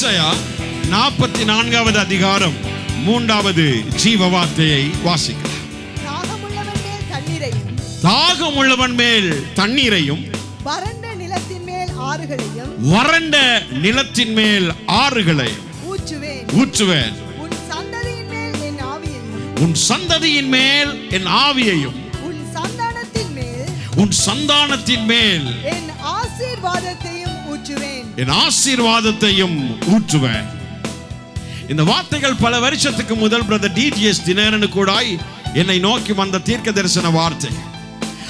ஏசாயா நாற்பத்தி நான்காவது அதிகாரம் மூன்றாவது ஜீவ வார்த்தையை வாசிக்கலாம் தாகம் உள்ளவன் மேல் தண்ணீரையும் வறண்ட நிலத்தின் மேல் ஆறுகளையும் வறண்ட நிலத்தின் மேல் ஆறுகளையும் ஊற்றுவேன். ஊற்றுவேன். உன் சந்ததியின் மேல் என் ஆவியையும் உன் சந்தானத்தின் மேல் உன் சந்தானத்தின் மேல் என் ஆசீர்வாதத்தையும் ஊற்றுவேன். என் ஆசீர்வாதத்தையும் ஊற்றுவேன். இந்த வார்த்தைகள் பல வருஷத்துக்கு முதல் பிரதர் டிடிஎஸ் தினேரனு கூடாய் என்னை நோக்கி வந்த தீர்க்க தரிசன வார்த்தை.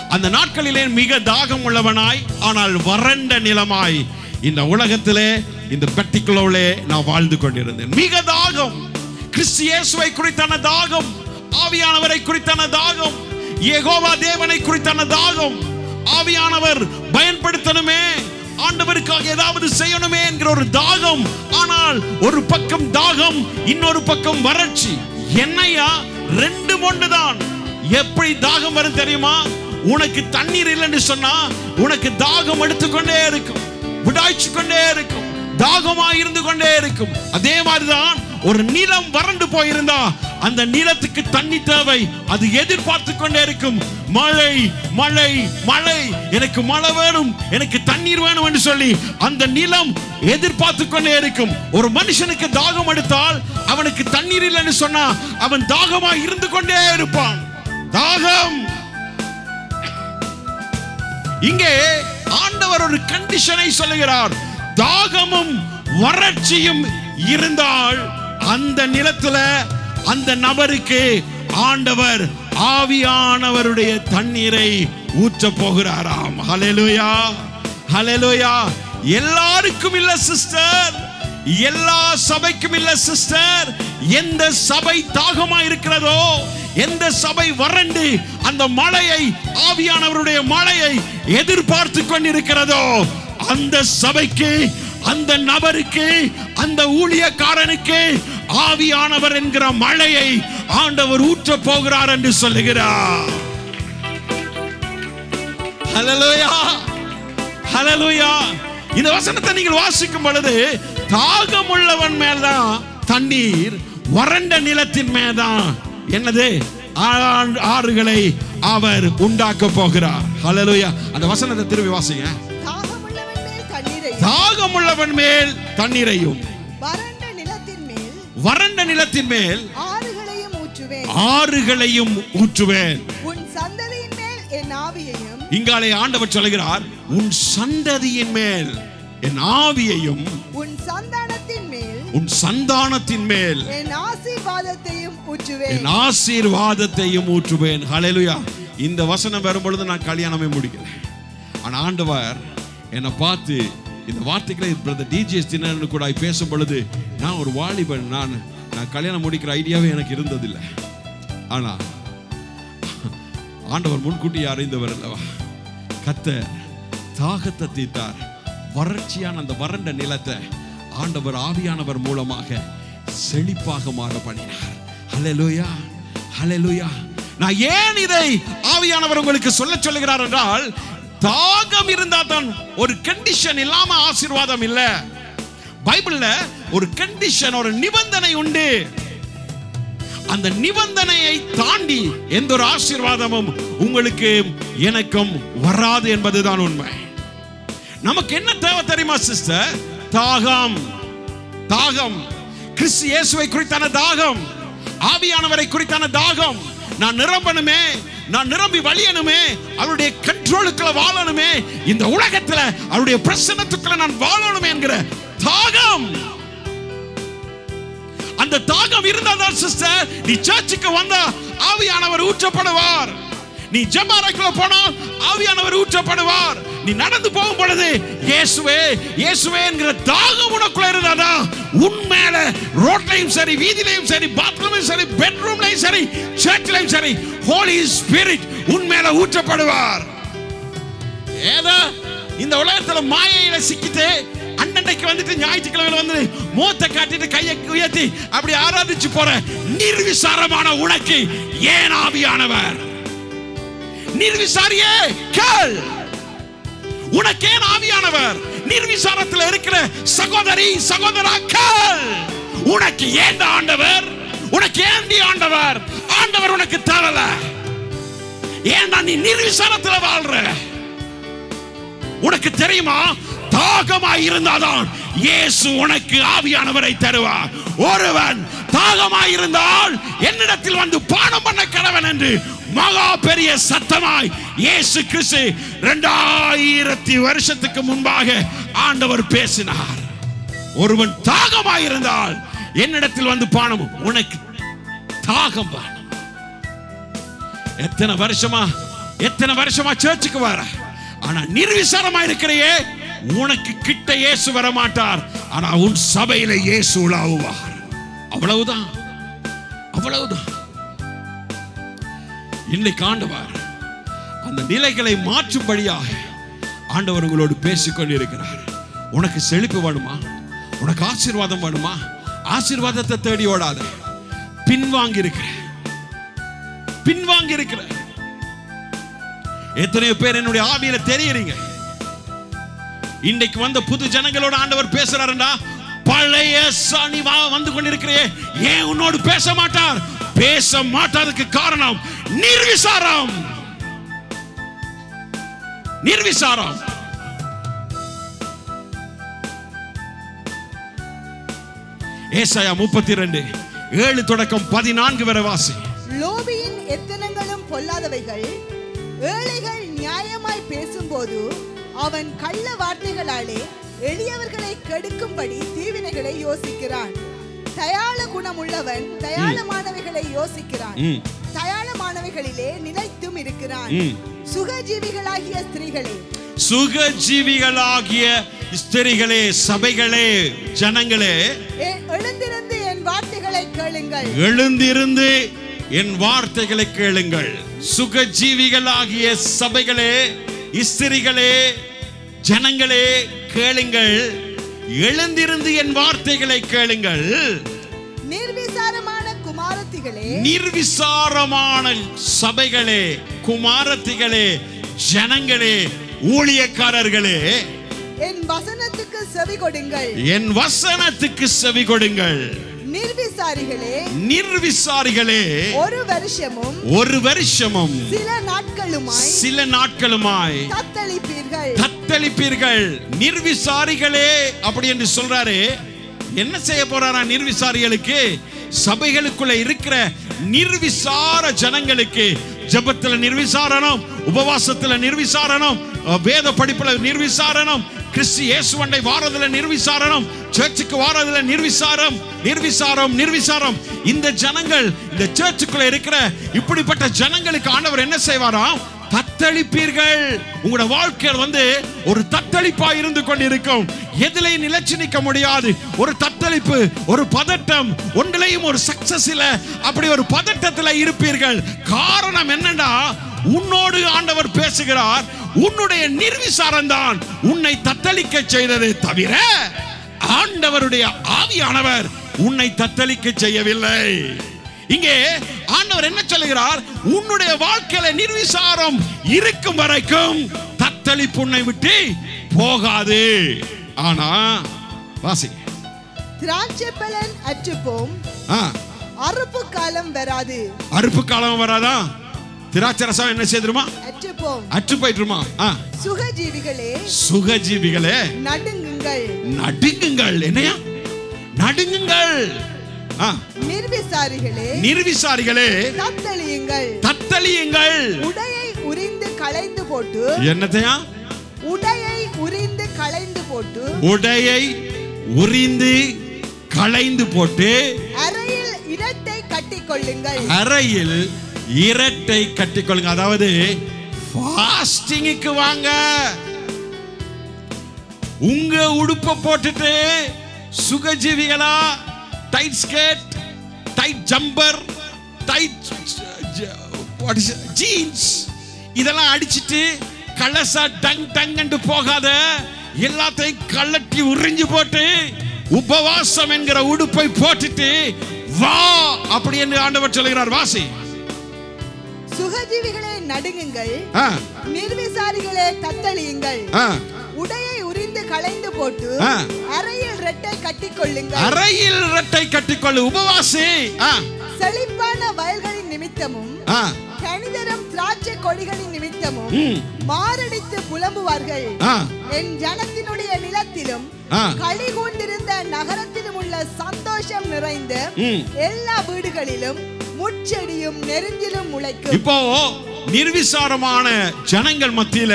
அந்த நாட்களிலே மிக தாகம் உள்ளவனாய் ஆனால் வறண்ட நிலமாய் இந்த உலகத்திலே இந்த பெட்டிக்குள்ளே நான் வாழ்ந்து கொண்டிருந்தேன். மிக தாகம். கிறிஸ்தியேசுவை குறித்தான தாகம். ஆவியானவரை குறித்தான தாகம். ஏகோவா தேவனை குறித்தான தாகம். ஆவியானவர் பயன்படுத்தணுமே. ஆண்டவருக்காக ஏதாவது செய்யணுமே என்கிற ஒரு தாகம். ஆனால் ஒரு பக்கம் தாகம் இன்னொரு பக்கம் வறட்சி. என்னையா? ரெண்டு ஒன்றுதான் எப்படி தாகம் வரும் தெரியுமா? உனக்கு தண்ணீர் இல்லைன்னு சொன்னா உனக்கு தாகம் எடுத்துக்கொண்டே இருக்கும். விடாய்ச்சு கொண்டே இருக்கும். தாகமா இருந்து கொண்டே இருக்கும். அதே மாதிரிதான் ஒரு நிலம் வறண்டு போயிருந்தா அந்த நிலத்துக்கு தண்ணி தேவை. அது எதிர்பார்த்து கொண்டே இருக்கும். மழை மழை மழை. எனக்கு மழை வேணும் எனக்கு தண்ணீர் வேணும் என்று சொல்லி அந்த நிலம் எதிர்பார்த்து கொண்டே இருக்கும். ஒரு மனுஷனுக்கு தாகம் எடுத்தால் அவனுக்கு தண்ணீர் இல்லைன்னு சொன்னா அவன் தாகமா இருந்து கொண்டே இருப்பான். தாகம். இங்கே ஆண்டவர் ஒரு கண்டிஷனை சொல்லுகிறார். தாகமும் வறட்சியும் இருந்தால் அந்த நிலத்துல அந்த நபருக்கு ஆண்டவர் ஆவியானவருடைய தண்ணீரை ஊற்ற போகிறாராம். ஹலெலுயா ஹலெலுயா எல்லாருக்கும் இல்ல சிஸ்டர் எல்லா சபைக்கும் இல்ல சிஸ்டர் எந்த சபை தாகமா இருக்கிறதோ எந்த சபை வறண்டு அந்த மழையை ஆவியானவருடைய மழையை எதிர்பார்த்து கொண்டிருக்கிறதோ அந்த சபைக்கு அந்த நபருக்கு அந்த ஊழியக்காரனுக்கு ஆவியானவர் என்கிற மழையை ஆண்டவர் ஊற்ற போகிறார் என்று சொல்லுகிறார். ஹலலோயா ஹalleluya இந்த வசனத்தை நீங்கள் வாசிக்கும் பொழுது தாகமுள்ளவன் மேல்தான் தண்ணீர் வறண்ட நிலத்தின் மேல்தான் என்னது? ஆ- ஆறுகளை அவர் உண்டாக்க போகிறார். ஹalleluya அந்த வசனத்தை திரும்பி வாசிங்க. தாகமுள்ளவன் மேல் தண்ணீரையும். வறண்ட நிலத்தின் மேல் வறண்ட நிலத்தின் மேல் ஆறுகளையும் ஊற்றுவேன். ஆறுகளையும் ஊற்றுவேன். உன் சந்ததியின் மேல் என் ஆவியையும் இங்காலே ஆண்டவர் சொல்கிறார் உன் சந்ததியின் மேல் என் ஆவியையும் உன் சந்தானத்தின் மேல் உன் சந்தானத்தின் மேல் என் ஆசீர்வாதத்தையும் ஊற்றுவேன். என் ஆசீர்வாதத்தையும் ஊற்றுவேன். ஹalleluya. இந்த வசனம் வரும் பொழுது நான் கல்யாணமே முடிக்கல. ஆனா ஆண்டவர் என்னை பார்த்து இந்த வார்த்தைகளை பிரதர் டிஜிஎஸ் தினன்னு கூட பேசும் பொழுது நான் ஒரு வாலிபன் நான் நான் கல்யாணம் முடிக்கிற ஐடியாவே எனக்கு இருந்ததில்லை. ஆனால் ஆண்டவர் முன்கூட்டி அறிந்தவர் அல்லவா? கத்த தாகத்தை தீர்த்தார். வறட்சியான அந்த வறண்ட நிலத்தை ஆண்டவர் ஆவியானவர் மூலமாக செழிப்பாக மாற பண்ணினார் ஹalleluya ஹalleluya நான் ஏன் இதை ஆவியானவர் உங்களுக்கு சொல்ல சொல்லுகிறார் என்றால் தாகம் இருந்தா தான் ஒரு கண்டிஷன் இல்லாம ஆசீர்வாதம் இல்ல. பைபிள்ல ஒரு கண்டிஷன் ஒரு நிபந்தனை உண்டு. அந்த நிபந்தனையை தாண்டி எந்த ஒரு ஆசீர்வாதமும் உங்களுக்கு எனக்கும் வராது என்பதுதான் உண்மை. நமக்கு என்ன தேவை தெரியுமா சிஸ்டர் தாகம். தாகம். கிறிஸ்து இயேசுவை குறித்தான தாகம். ஆவியானவரை குறித்தான தாகம். நான் நிரம்பணுமே. நான் நிரம்பி வழியணுமே அவருடைய கண்ட்ரோலுக்குள்ள வாழணுமே இந்த உலகத்துல அவருடைய பிரசன்னத்துக்குள்ள நான் வாழணுமே என்கிற தாகம். அந்த தாகம் இருந்தாதான் சிஸ்டர் நீ சர்ச்சுக்கு வந்தா ஆவியானவர் ஊற்றப்படுவார். நீ ஜெபஅறைக்குள்ள போனா ஆவியானவர் ஊற்றப்படுவார். நீ நடந்து போகும் பொழுது இயேசுவே இயேசுவே என்கிற தாகம் உனக்குள்ள இருந்தாதா? உன் மேல ரோட்லையும் சரி வீதியிலையும் சரி பாத்ரூம்லையும் சரி பெட்ரூம்லையும் சரி சர்ச்லையும் சரி ஹோலி ஸ்பிரிட் உன் மேல ஊற்றப்படுவார். ஏதோ இந்த உலகத்துல மாயையில சிக்கிட்டு அண்ணன்டைக்கு வந்துட்டு ஞாயிற்றுக்கிழமையில வந்து மூத்த காட்டிட்டு கையை உயர்த்தி அப்படி ஆராதிச்சு போற நிர்விசாரமான உனக்கு ஏன் ஆவியானவர்? நிர்விசாரியே கேள். உனக்கே ஆவியானவர். நிர்விசாரத்தில் இருக்கிற சகோதரி சகோதராக்கள் உனக்கு ஏந்த ஆண்டவர்? உனக்கு ஏந்தி ஆண்டவர்? ஆண்டவர் உனக்கு தரல. ஏன்டா நீ நிர்விசாரத்தில் வாழ்ற? உனக்கு தெரியுமா? தாகமா இருந்தாதான் இயேசு உனக்கு ஆவியானவரை தருவார். ஒருவன் தாகமா இருந்தால் என்னிடத்தில் வந்து பானம் பண்ண கடவன் என்று மகா பெரிய சத்தமாய் இயேசு கிறிஸ்து இரண்டாயிரத்தி வருஷத்துக்கு முன்பாக ஆண்டவர் பேசினார். ஒருவன் தாகமா இருந்தால் என்னிடத்தில் வந்து பானம். உனக்கு தாகம் பானம். எத்தனை வருஷமா எத்தனை வருஷமா சேர்ச்சுக்கு வர? ஆனா நிர்விசாரமா இருக்கிறையே உனக்கு கிட்ட இயேசு வர மாட்டார் ஆனா உன் சபையில இயேசு உலாவுவார். அவ்வளவுதான். அவ்வளவுதான். இன்னைக்கு ஆண்டவர் அந்த நிலைகளை மாற்றும்படியாக ஆண்டவர் உங்களோடு பேசிக் கொண்டிருக்கிறார் உனக்கு செழிப்பு வேணுமா? உனக்கு ஆசீர்வாதம் வேணுமா? ஆசீர்வாதத்தை தேடி ஓடாத. பின்வாங்கி இருக்கிற பின்வாங்கி இருக்கிற எத்தனையோ பேர் என்னுடைய ஆவியில தெரியுறீங்க. இன்னைக்கு வந்த புது ஜனங்களோட ஆண்டவர் பேசுறாருண்டா பழைய சனிவா வந்து கொண்டிருக்கிறே. ஏன் உன்னோடு பேச மாட்டார்? பேச மாட்டாததுக்கு காரணம் நிர்விசாரம். நிர்விசாரம். ஏசாயா முப்பத்தி ரெண்டு ஏழு தொடக்கம் பதினான்கு வரை வாசி. லோபியின் எத்தனங்களும் பொல்லாதவைகள் ஏழைகள் நியாயமாய் பேசும்போது அவன் கள்ள வார்த்தைகளாலே எளியவர்களை கெடுக்கும்படி தீவினைகளை யோசிக்கிறான். தயாள குணமுள்ளவன் தயாளமானவைகளை யோசிக்கிறான். ம். தயாளமானவைகளிலே நிலைத்தும் இருக்கிறான். சுகஜீவிகளாகிய ஸ்திரீகளே. சுகஜீவிகளாகிய ஸ்திரிகளே சபைகளே ஜனங்களே. எழுந்திருந்து என் வார்த்தைகளை கேளுங்கள். எழுந்திருந்து என் வார்த்தைகளை கேளுங்கள். சுகஜீவிகளாகிய சபைகளே இஸ்திரிகளே ஜனங்களே கேளுங்கள். எழுந்திருந்து என் வார்த்தைகளை கேளுங்கள். நிர்விசாரமான குமாரத்திகளே. நிர்விசாரமான சபைகளே குமாரத்திகளே ஜனங்களே ஊழியக்காரர்களே. என் வசனத்துக்கு செவி கொடுங்கள். என் வசனத்துக்கு செவி கொடுங்கள். நிர்விசாரிகளே நிர்விசாரிகளே ஒரு வருஷமும் ஒரு வருஷமும் சில நாட்களுமாய் சில நாட்களுமாய் தத்தளிப்பீர்கள். தத்தளிப்பீர்கள் நிர்விசாரிகளே அப்படி என்று சொல்றாரு. என்ன செய்ய போறாரா நிர்விசாரிகளுக்கு? சபைகளுக்குள்ள இருக்கிற நிர்விசார ஜனங்களுக்கு ஜெபத்துல நிர்விசாரணம் உபவாசத்துல நிர்விசாரணம் வேத படிப்புல நிர்விசாரணம் கிறிஸ்து இயேசுவண்டை வாரதுல நிர்விசாரணம் சர்ச்சுக்கு வாரதுல நிர்விசாரம் நிர்விசாரம் நிர்விசாரம். இந்த ஜனங்கள் இந்த சர்ச்சுக்குள்ள இருக்கிற இப்படிப்பட்ட ஜனங்களுக்கு ஆண்டவர் என்ன செய்வாராம்? தத்தளிப்பீர்கள். உங்களோட வாழ்க்கையில் வந்து ஒரு தத்தளிப்பா இருந்து கொண்டிருக்கும். எதிலையும் நிலைச்சு நிற்க முடியாது. ஒரு தத்தளிப்பு ஒரு பதட்டம் ஒன்றிலையும் ஒரு சக்சஸ் அப்படி ஒரு பதட்டத்தில் இருப்பீர்கள். காரணம் என்னன்னா உன்னோடு ஆண்டவர் பேசுகிறார். உன்னுடைய நிர்விசாரம் தான் உன்னை தத்தளிக்க செய்தது தவிர ஆண்டவருடைய ஆவியானவர் உன்னை தத்தளிக்க செய்யவில்லை. இங்கே ஆண்டவர் என்ன சொல்லுகிறார்? உன்னுடைய வாழ்க்கையில நிர்விசாரம் இருக்கும் வரைக்கும் தத்தளிப்பு உன்னை விட்டு போகாது. ஆனா வாசி. திராட்சை பலன் அற்றுப்போம். ஆ, அறுப்பு காலம் வராது. அறுப்பு காலம் வராதா? திராட்சை ரசம் என்ன செய்திருமா அற்றுப்போம். அற்று போயிட்டுருமா ஆ, சுகஜீவிகளே சுகஜீவிகளே. நடுங்குங்கள். நடுங்குங்கள். என்னையா? நடுங்குங்கள். நிர்விசாரிகளே நிர்விசாரிகளே தத்தளியுங்கள். தத்தளியுங்கள். உடையை உரிந்து களைந்து போட்டு என்னத்தையா? உடையை உரிந்து களைந்து போட்டு உடையை உரிந்து களைந்து போட்டு அறையில் இடத்தை கட்டிக்கொள்ளுங்கள். அறையில் இரட்டை கட்டிக்கொள்ளுங்க அதாவது ஃபாஸ்டிங்குக்கு வாங்க. உங்க உடுப்பை போட்டுட்டு சுகஜீவிகளா tight skirt tight jumper tight jeans இதெல்லாம் அடிச்சிட்டு கலசா டங் டங்கு போகாத எல்லாத்தையும் கள்ளட்டி உறிஞ்சு போட்டு உபவாசம் என்கிற உடுப்பை போட்டுட்டு வா அப்படி என்று ஆண்டவர் சொல்கிறார். வாசி. சுகஜீவிகளே நடுங்குங்கள். நிர்விசாரிகளே தத்தளியுங்கள். ஆ, உடையை உரிந்து களைந்து போட்டு ஆ. அறையில் ரெட்டை கட்டிக்கொள்ளுங்கள் அறையில் இரட்டை கட்டிக்கொள்ளு உபவாசி. செழிப்பான வயல்களின் நிமித்தமும் கணிதரும் திராட்சை கொடிகளின் நிமித்தமும் மாரடித்து புலம்புவார்கள். என் ஜனத்தினுடைய நிலத்திலும் களி கொண்டிருந்த நகரத்திலும் உள்ள சந்தோஷம் நிறைந்த. எல்லா வீடுகளிலும் முட்செடியும் நெருஞ்சிலும் முளைக்கும். இப்போ நிர்விசாரமான ஜனங்கள் மத்தியில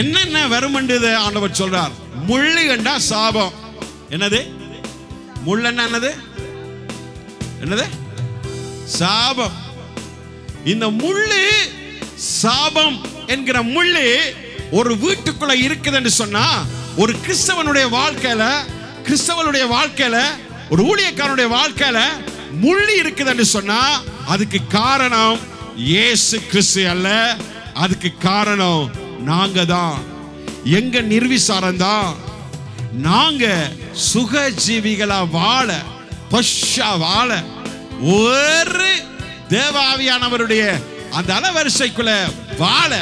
என்னென்ன வருமண்டது ஆண்டவர் சொல்றார். முள்ளு கண்டா சாபம். என்னது? முள் என்னது? என்னது? சாபம். இந்த முள்ளு சாபம் என்கிற முள்ளு ஒரு வீட்டுக்குள்ள இருக்குதுன்னு சொன்னா ஒரு கிறிஸ்தவனுடைய வாழ்க்கையில கிறிஸ்தவனுடைய வாழ்க்கையில ஒரு ஊழியக்காரனுடைய வாழ்க்கையில முள்ளு இருக்குதுன்னு சொன்னா அதுக்கு காரணம் இயேசு கிறிஸ்து அல்ல. அதுக்கு காரணம் நாங்க தான் எங்க நிர்விசாரம் தான் நாங்க சுகஜீவிகளா வாழ பொஷா வாழ ஒரு தேவாவியானவருடைய அந்த அலவரிசைக்குள்ள வாழ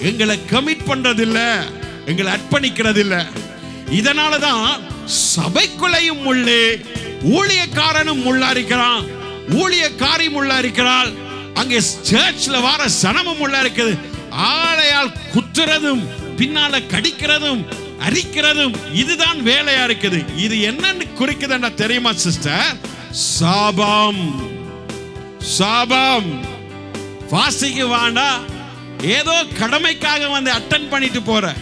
எங்களை கமிட் பண்றதில்ல எங்களை அர்ப்பணிக்கிறது இல்ல இதனால தான் சபைக்குள்ளையும் உள்ளே ஊழியக்காரனும் உள்ளா இருக்கிறான் ஊழியக்காரியும் உள்ளா இருக்கிறாள் அங்கே சர்ச்ல வார சனமும் முள்ளா இருக்குது. ஆளையால் குத்துறதும் பின்னால கடிக்கிறதும் அரிக்கிறதும் இதுதான் வேலையா இருக்குது. இது என்னன்னு குறிக்குதுன்னா தெரியுமா சிஸ்டர் சாபம். சாபம். வாசிக்கு வாண்டா ஏதோ கடமைக்காக வந்து அட்டன் பண்ணிட்டு போற.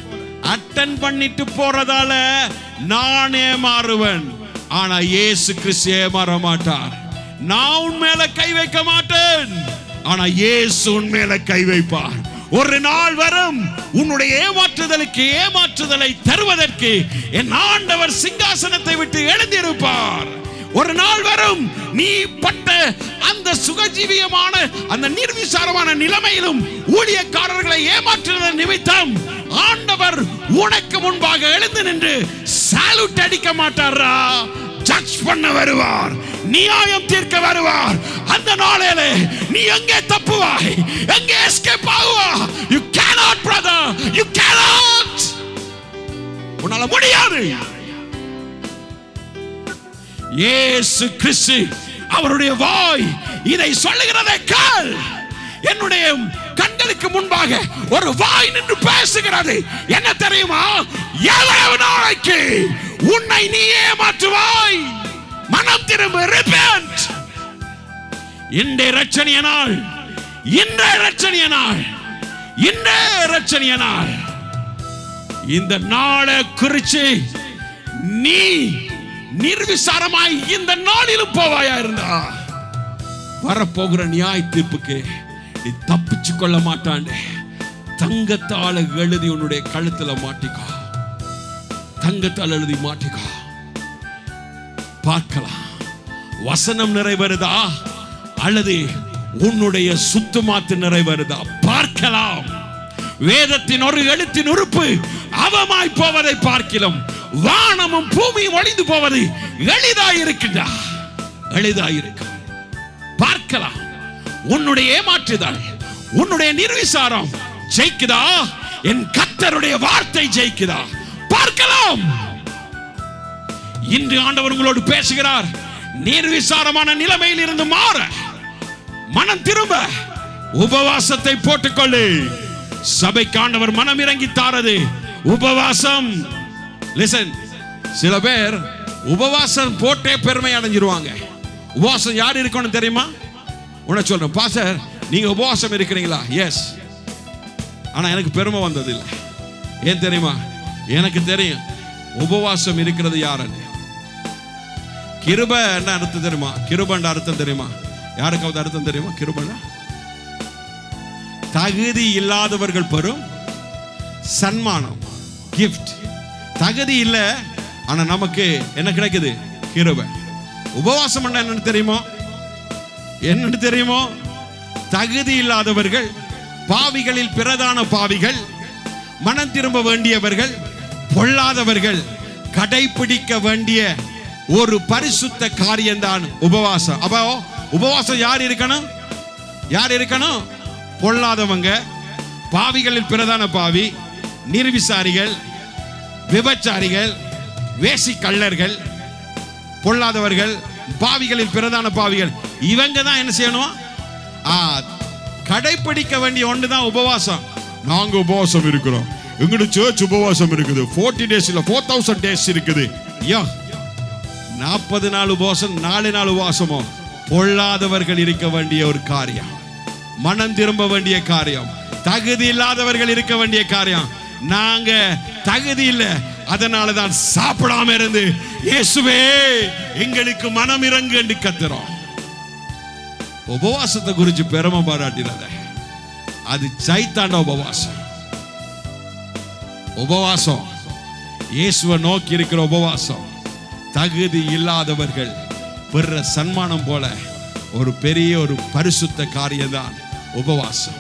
அட்டன் பண்ணிட்டு போறதால நானே மாறுவேன் ஆனா இயேசு கிறிஸ்து ஏமாற மாட்டார். நான் உன் மேல கை வைக்க மாட்டேன். ஆனா இயேசு உன் மேல கை வைப்பார். ஒரு நாள் வரும் உன்னுடைய ஏமாற்றுதலுக்கு ஏமாற்றுதலை தருவதற்கு என் ஆண்டவர் சிங்காசனத்தை விட்டு எழுந்திருப்பார். ஒரு நாள் வரும் நீ பட்ட அந்த சுகஜீவியமான அந்த நிர்விசாரமான நிலைமையிலும் ஊழியக்காரர்களை ஏமாற்றுவதன் நிமித்தம் ஆண்டவர் உனக்கு முன்பாக எழுந்து நின்று சாலுட் அடிக்க மாட்டாரா? ஜட்ஜ் பண்ண வருவார். நியாயம் தீர்க்க வருவார். அந்த நாளிலே நீ எங்கே தப்புவாய்? எங்கே escape ஆகுவா you cannot brother you cannot உன்னால முடியாது. இயேசு கிறிஸ்து அவருடைய வாய் இதை சொல்லுகிறதை கேள். என்னுடைய கண்களுக்கு முன்பாக ஒரு வாய் நின்று பேசுகிறது. என்ன தெரியுமா? எவ்வளவு நாளைக்கு உன்னை நீ ஏமாற்றுவாய் மனம் திரும்ப repent. இன்றைய ரட்சணிய நாள் இன்றைய ரட்சணிய நாள் இன்றைய ரட்சணிய நாள் இந்த நாளை குறிச்சு நீ நிர்விசாரமாய் இந்த நாளிலும் போவாயா இருந்தா? வரப்போகிற நியாய தீர்ப்புக்கு நீ தப்பிச்சு கொள்ள மாட்டாண்டே. தங்கத்தால எழுதி உன்னுடைய கழுத்துல மாட்டிக்கா. தங்கத்தால் எழுதி மாட்டிக்கா. பார்க்கலாம். வசனம் நிறைவேறுதா அல்லது உன்னுடைய சுத்தமாத்து நிறைவேறுதா பார்க்கலாம். வேதத்தின் ஒரு எழுத்தின் உறுப்பு அவமாய் போவதை பார்க்கலாம் வானமும் பூமியும் ஒளிந்து போவது எளிதாயிருக்குதா எளிதாயிருக்கு பார்க்கலாம். உன்னுடைய ஏமாற்றுதல் உன்னுடைய நிர்விசாரம் ஜெயிக்குதா? என் கத்தருடைய வார்த்தை ஜெயிக்குதா? பார்க்கலாம். இன்று ஆண்டவர் உங்களோடு பேசுகிறார். நிர்விசாரமான நிலைமையில் இருந்து மாற. மனம் திரும்ப. உபவாசத்தை போட்டுக்கொள்ளு. சபைக்கு ஆண்டவர் மனம் இறங்கி தாரது. உபவாசம். லிசன் சில பேர் உபவாசம் போட்டே பெருமை அடைஞ்சிருவாங்க. உபவாசம் யார் இருக்கணும் தெரியுமா? உன்னை சொல்றேன். பாசர் நீங்க உபவாசம் இருக்கிறீங்களா? எஸ் ஆனா எனக்கு பெருமை வந்தது இல்லை ஏன் தெரியுமா? எனக்கு தெரியும். உபவாசம் இருக்கிறது யாருன்னு. கிருப என்ன அர்த்தம் தெரியுமா? கிருபன்ற அர்த்தம் தெரியுமா? யாருக்காவது அர்த்தம் தெரியுமா? கிருபனா? தகுதி இல்லாதவர்கள் பெறும் சன்மானம் கிஃப்ட் தகுதி இல்லை ஆனா நமக்கு என்ன கிடைக்குது? கிருபை. உபவாசம் என்னன்னு தெரியுமோ? என்னன்னு தெரியுமோ? தகுதி இல்லாதவர்கள் பாவிகளில் பிரதான பாவிகள் மனம் திரும்ப வேண்டியவர்கள் பொல்லாதவர்கள் கடைபிடிக்க வேண்டிய ஒரு பரிசுத்த காரியம்தான் உபவாசம். அப்போ உபவாசம் யார் இருக்கணும்? யார் இருக்கணும்? பொல்லாதவங்க பாவிகளில் பிரதான பாவி நிர்விசாரிகள் விபச்சாரிகள் வேசி கள்ளர்கள் பொல்லாதவர்கள் பாவிகளில் பிரதான பாவிகள். இவங்க தான் என்ன செய்யணும்? கடைபிடிக்க கடைப்பிடிக்க வேண்டிய ஒன்று தான் உபவாசம். நாங்க உபவாசம் இருக்கிறோம். எங்களுக்கு சர்ச் உபவாசம் இருக்குது. ஃபோர்ட்டி டேஸ் இல்லை ஃபோர் தௌசண்ட் டேஸ் இருக்குது. ஐயோ நாற்பது நாள் உபவாசம் நாலு நாள் உபவாசமோ? பொல்லாதவர்கள் இருக்க வேண்டிய ஒரு காரியம். மனம் திரும்ப வேண்டிய காரியம். தகுதி இல்லாதவர்கள் இருக்க வேண்டிய காரியம். நாங்க தகுதி இல்ல. அதனால தான் சாப்பிடாம இருந்து இயேசுவே எங்களுக்கு மனம் இறங்கு என்று கத்துறோம். உபவாசத்தை குறித்து பெருமை பாராட்டினத. அது சைத்தாண்ட உபவாசம். உபவாசம். இயேசுவை நோக்கி இருக்கிற உபவாசம். தகுதி இல்லாதவர்கள் பெற சன்மானம் போல ஒரு பெரிய ஒரு பரிசுத்த காரியம்தான் உபவாசம்.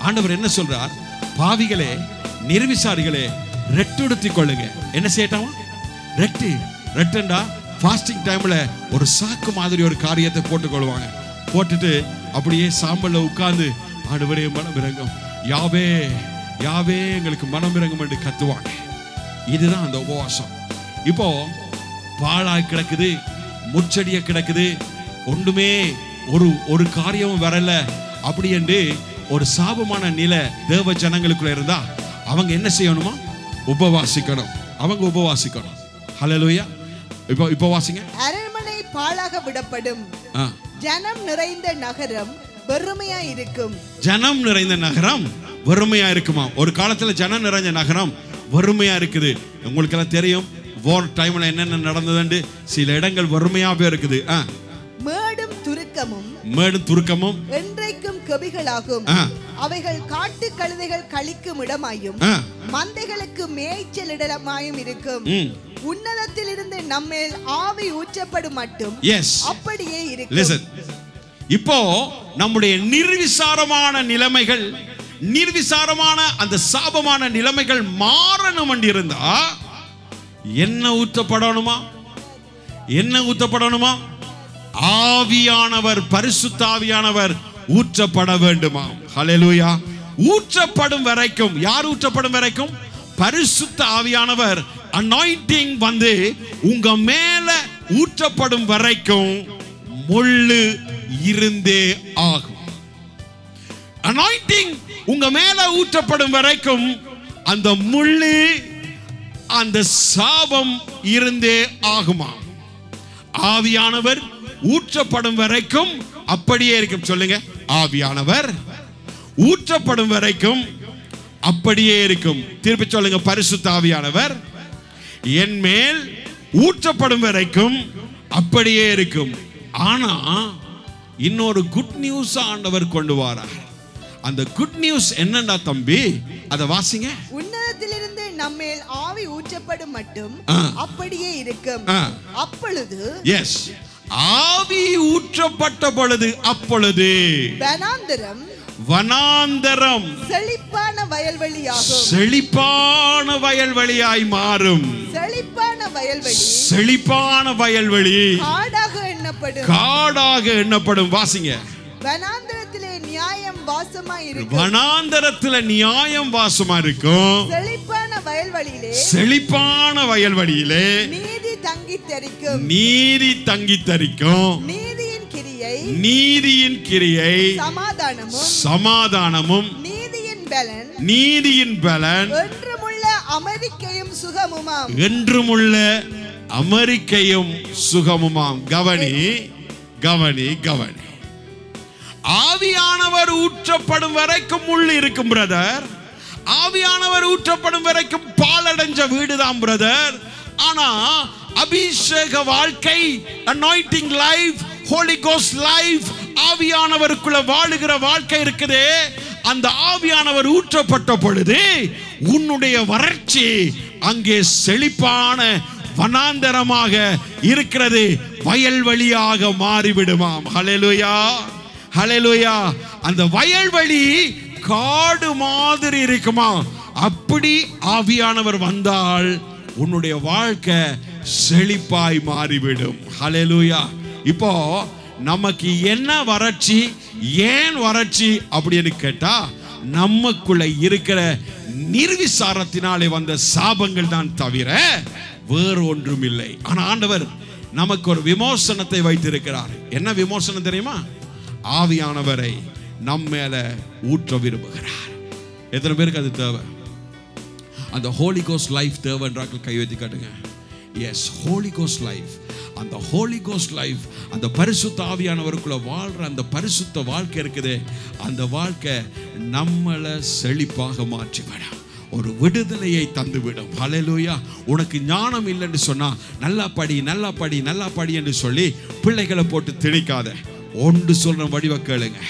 ஆண்டவர் என்ன சொல்றார்? பாவிகளே நிர்விசாரிகளே ரெட்டுடுத்திக் கொள்ளுங்க. என்ன செய்யட்டாமா? ரெட்டு. ரெட்டண்டா? ஃபாஸ்டிங் டைம்ல ஒரு சாக்கு மாதிரி ஒரு காரியத்தை போட்டுக்கொள்வாங்க போட்டுட்டு அப்படியே சாம்பலில் உட்கார்ந்து ஆண்டவரே மனம் இறங்கும். யாவே யாவே எங்களுக்கு மனம் இறங்கும் என்று கத்துவாங்க. இதுதான் அந்த உபவாசம். இப்போ பாழாய் கிடக்குது முச்செடிய கிடக்குது. ஒன்றுமே ஒரு ஒரு காரியமும் வரல. அப்படி என்று ஒரு சாபமான நிலை தேவ ஜனங்களுக்குள்ள இருந்தா அவங்க என்ன செய்யணுமா? உபவாசிக்கணும். அவங்க உபவாசிக்கணும். ஹalleluya இப்போ இப்போ வாசிங்க. அரண்மனை பாழாக விடப்படும். ஜனம் நிறைந்த நகரம் வெறுமையா இருக்கும். ஜனம் நிறைந்த நகரம் வறுமையா இருக்குமா? ஒரு காலத்துல ஜனம் நிறைஞ்ச நகரம் வறுமையா இருக்குது. உங்களுக்கு எல்லாம் தெரியும் வார் டைம்ல என்னென்ன நடந்ததுண்டு சில இடங்கள் வறுமையாவே இருக்குது. மேடும் துருக்கமும் மேடும் துருக்கமும் என்றைக்கும் கெபிகளாகும். அவைகள் காட்டு கழுதைகள் கழிக்கும் இடமாயும். மந்தைகளுக்கு மேய்ச்சல் இடமாயும் இருக்கும். உன்னதத்தில் இருந்து நம்மேல் ஆவி ஊற்றப்படும் மட்டும் அப்படியே இருக்கும் லிசன் இப்போ நம்முடைய நிர்விசாரமான நிலைமைகள் நிர்விசாரமான அந்த சாபமான நிலைமைகள் மாறணும் என்று இருந்தா என்ன ஊற்றப்படணுமா? என்ன ஊற்றப்படணுமா? ஆவியானவர் பரிசுத்த ஆவியானவர் ஊற்றப்பட வேண்டுமா? ஹalleluya ஊற்றப்படும் வரைக்கும் யார் ஊற்றப்படும் வரைக்கும்? பரிசுத்த ஆவியானவர் அனாயிண்டிங் வந்து உங்க மேல ஊற்றப்படும் வரைக்கும் முள்ளு இருந்தே ஆகும். அனாயிண்டிங் உங்க மேல ஊற்றப்படும் வரைக்கும் அந்த முள்ளு அந்த சாபம் இருந்தே ஆகுமா? ஆவியானவர் ஊற்றப்படும் வரைக்கும் அப்படியே இருக்கும். சொல்லுங்க. ஆவியானவர் ஊற்றப்படும் வரைக்கும் அப்படியே இருக்கும். திருப்பி சொல்லுங்க. பரிசுத்த ஆவியானவர் என் மேல் ஊற்றப்படும் வரைக்கும் அப்படியே இருக்கும். ஆனா இன்னொரு குட் நியூஸ் ஆண்டவர் கொண்டு வரார். அந்த குட் நியூஸ் என்னன்னா தம்பி? அதை வாசிங்க. உன்னதத்திலிருந்து நம்மேல் ஆவி ஊற்றப்படும் மட்டும். அப்படியே இருக்கும். அப்பொழுது எஸ் ஆவி ஊற்றப்பட்ட பொழுது அப்பொழுது வனாந்தரம் வனாந்தரம் செழிப்பான வயல்வெளியாகும். செழிப்பான வயல்வெளியாய் மாறும். செழிப்பான வயல்வெளி செழிப்பான வயல்வெளி. காடாக எண்ணப்படும். காடாக எண்ணப்படும். வாசிங்க. வனாந்தரத்திலே நியாயம் வாசமா இருக்கும். வனாந்தரத்துல நியாயம் வாசமா இருக்கும். செழிப்பான வயல்வெளியிலே. செழிப்பான வயல்வெளியிலே. நீதி தங்கி தெரிக்கும் நீதி தங்கி தரிக்கும் நீதியின் கிரியை. நீதியின் கிரியை. சமாதானமும். சமாதானமும். நீதியின் பலன். நீதியின் பலன். என்றுமுள்ள அமெரிக்கையும் சுகமுமாம். என்றுமுள்ள அமெரிக்கையும் சுகமுமாம். கவனி கவனி கவனி. ஆவியானவர் ஊற்றப்படும் வரைக்கும் முள் இருக்கும் பிரதர் ஆவியானவர் ஊற்றப்படும் வரைக்கும் பாலடைஞ்ச வீடுதான் பிரதர் ஆனா அபிஷேக வாழ்க்கை அனாயிட்டிங் லைஃப் ஹோலி கோஸ் லைஃப் ஆவியானவருக்குள்ள வாழுகிற வாழ்க்கை இருக்குதே. அந்த ஆவியானவர் ஊற்றப்பட்ட பொழுது உன்னுடைய வறட்சி அங்கே செழிப்பான வனாந்தரமாக இருக்கிறது. வயல்வெளியாக மாறிவிடுமாம். ஹலெலுயா ஹalleluya. அந்த வயல்வெளி காடு மாதிரி இருக்குமா? அப்படி ஆவியானவர் வந்தால் உன்னுடைய வாழ்க்கை செழிப்பாய் மாறிவிடும். ஹalleluya. இப்போ நமக்கு என்ன வறட்சி? ஏன் வறட்சி அப்படின்னு கேட்டா நமக்குள்ள இருக்கிற நிர்விசாரத்தினாலே வந்த சாபங்கள் தான் தவிர வேறு ஒன்றும் இல்லை ஆனா ஆண்டவர் நமக்கு ஒரு விமோசனத்தை வைத்திருக்கிறார். என்ன விமோசனம் தெரியுமா? ஆவியானவரை நம் மேல ஊற்ற விரும்புகிறார். எத்தனை பேருக்கு அது தேவை? அந்த ஹோலி கோஸ்ட் லைஃப் தேவைன்றாக்கள் கை வைத்து காட்டுங்க. எஸ் ஹோலி கோஸ்ட் லைஃப் அந்த ஹோலி கோஸ்ட் லைஃப் அந்த பரிசுத்த ஆவியானவருக்குள்ள வாழ்கிற அந்த பரிசுத்த வாழ்க்கை இருக்குது. அந்த வாழ்க்கை நம்மளை செழிப்பாக மாற்றிவிடும். ஒரு விடுதலையை தந்துவிடும். ஹalleluya உனக்கு ஞானம் இல்லைன்னு சொன்னால் நல்லா படி நல்லா படி நல்லா படி என்று சொல்லி பிள்ளைகளை போட்டு திணிக்காத. ஒன்று சொல்கிற வடிவ கேளுங்க.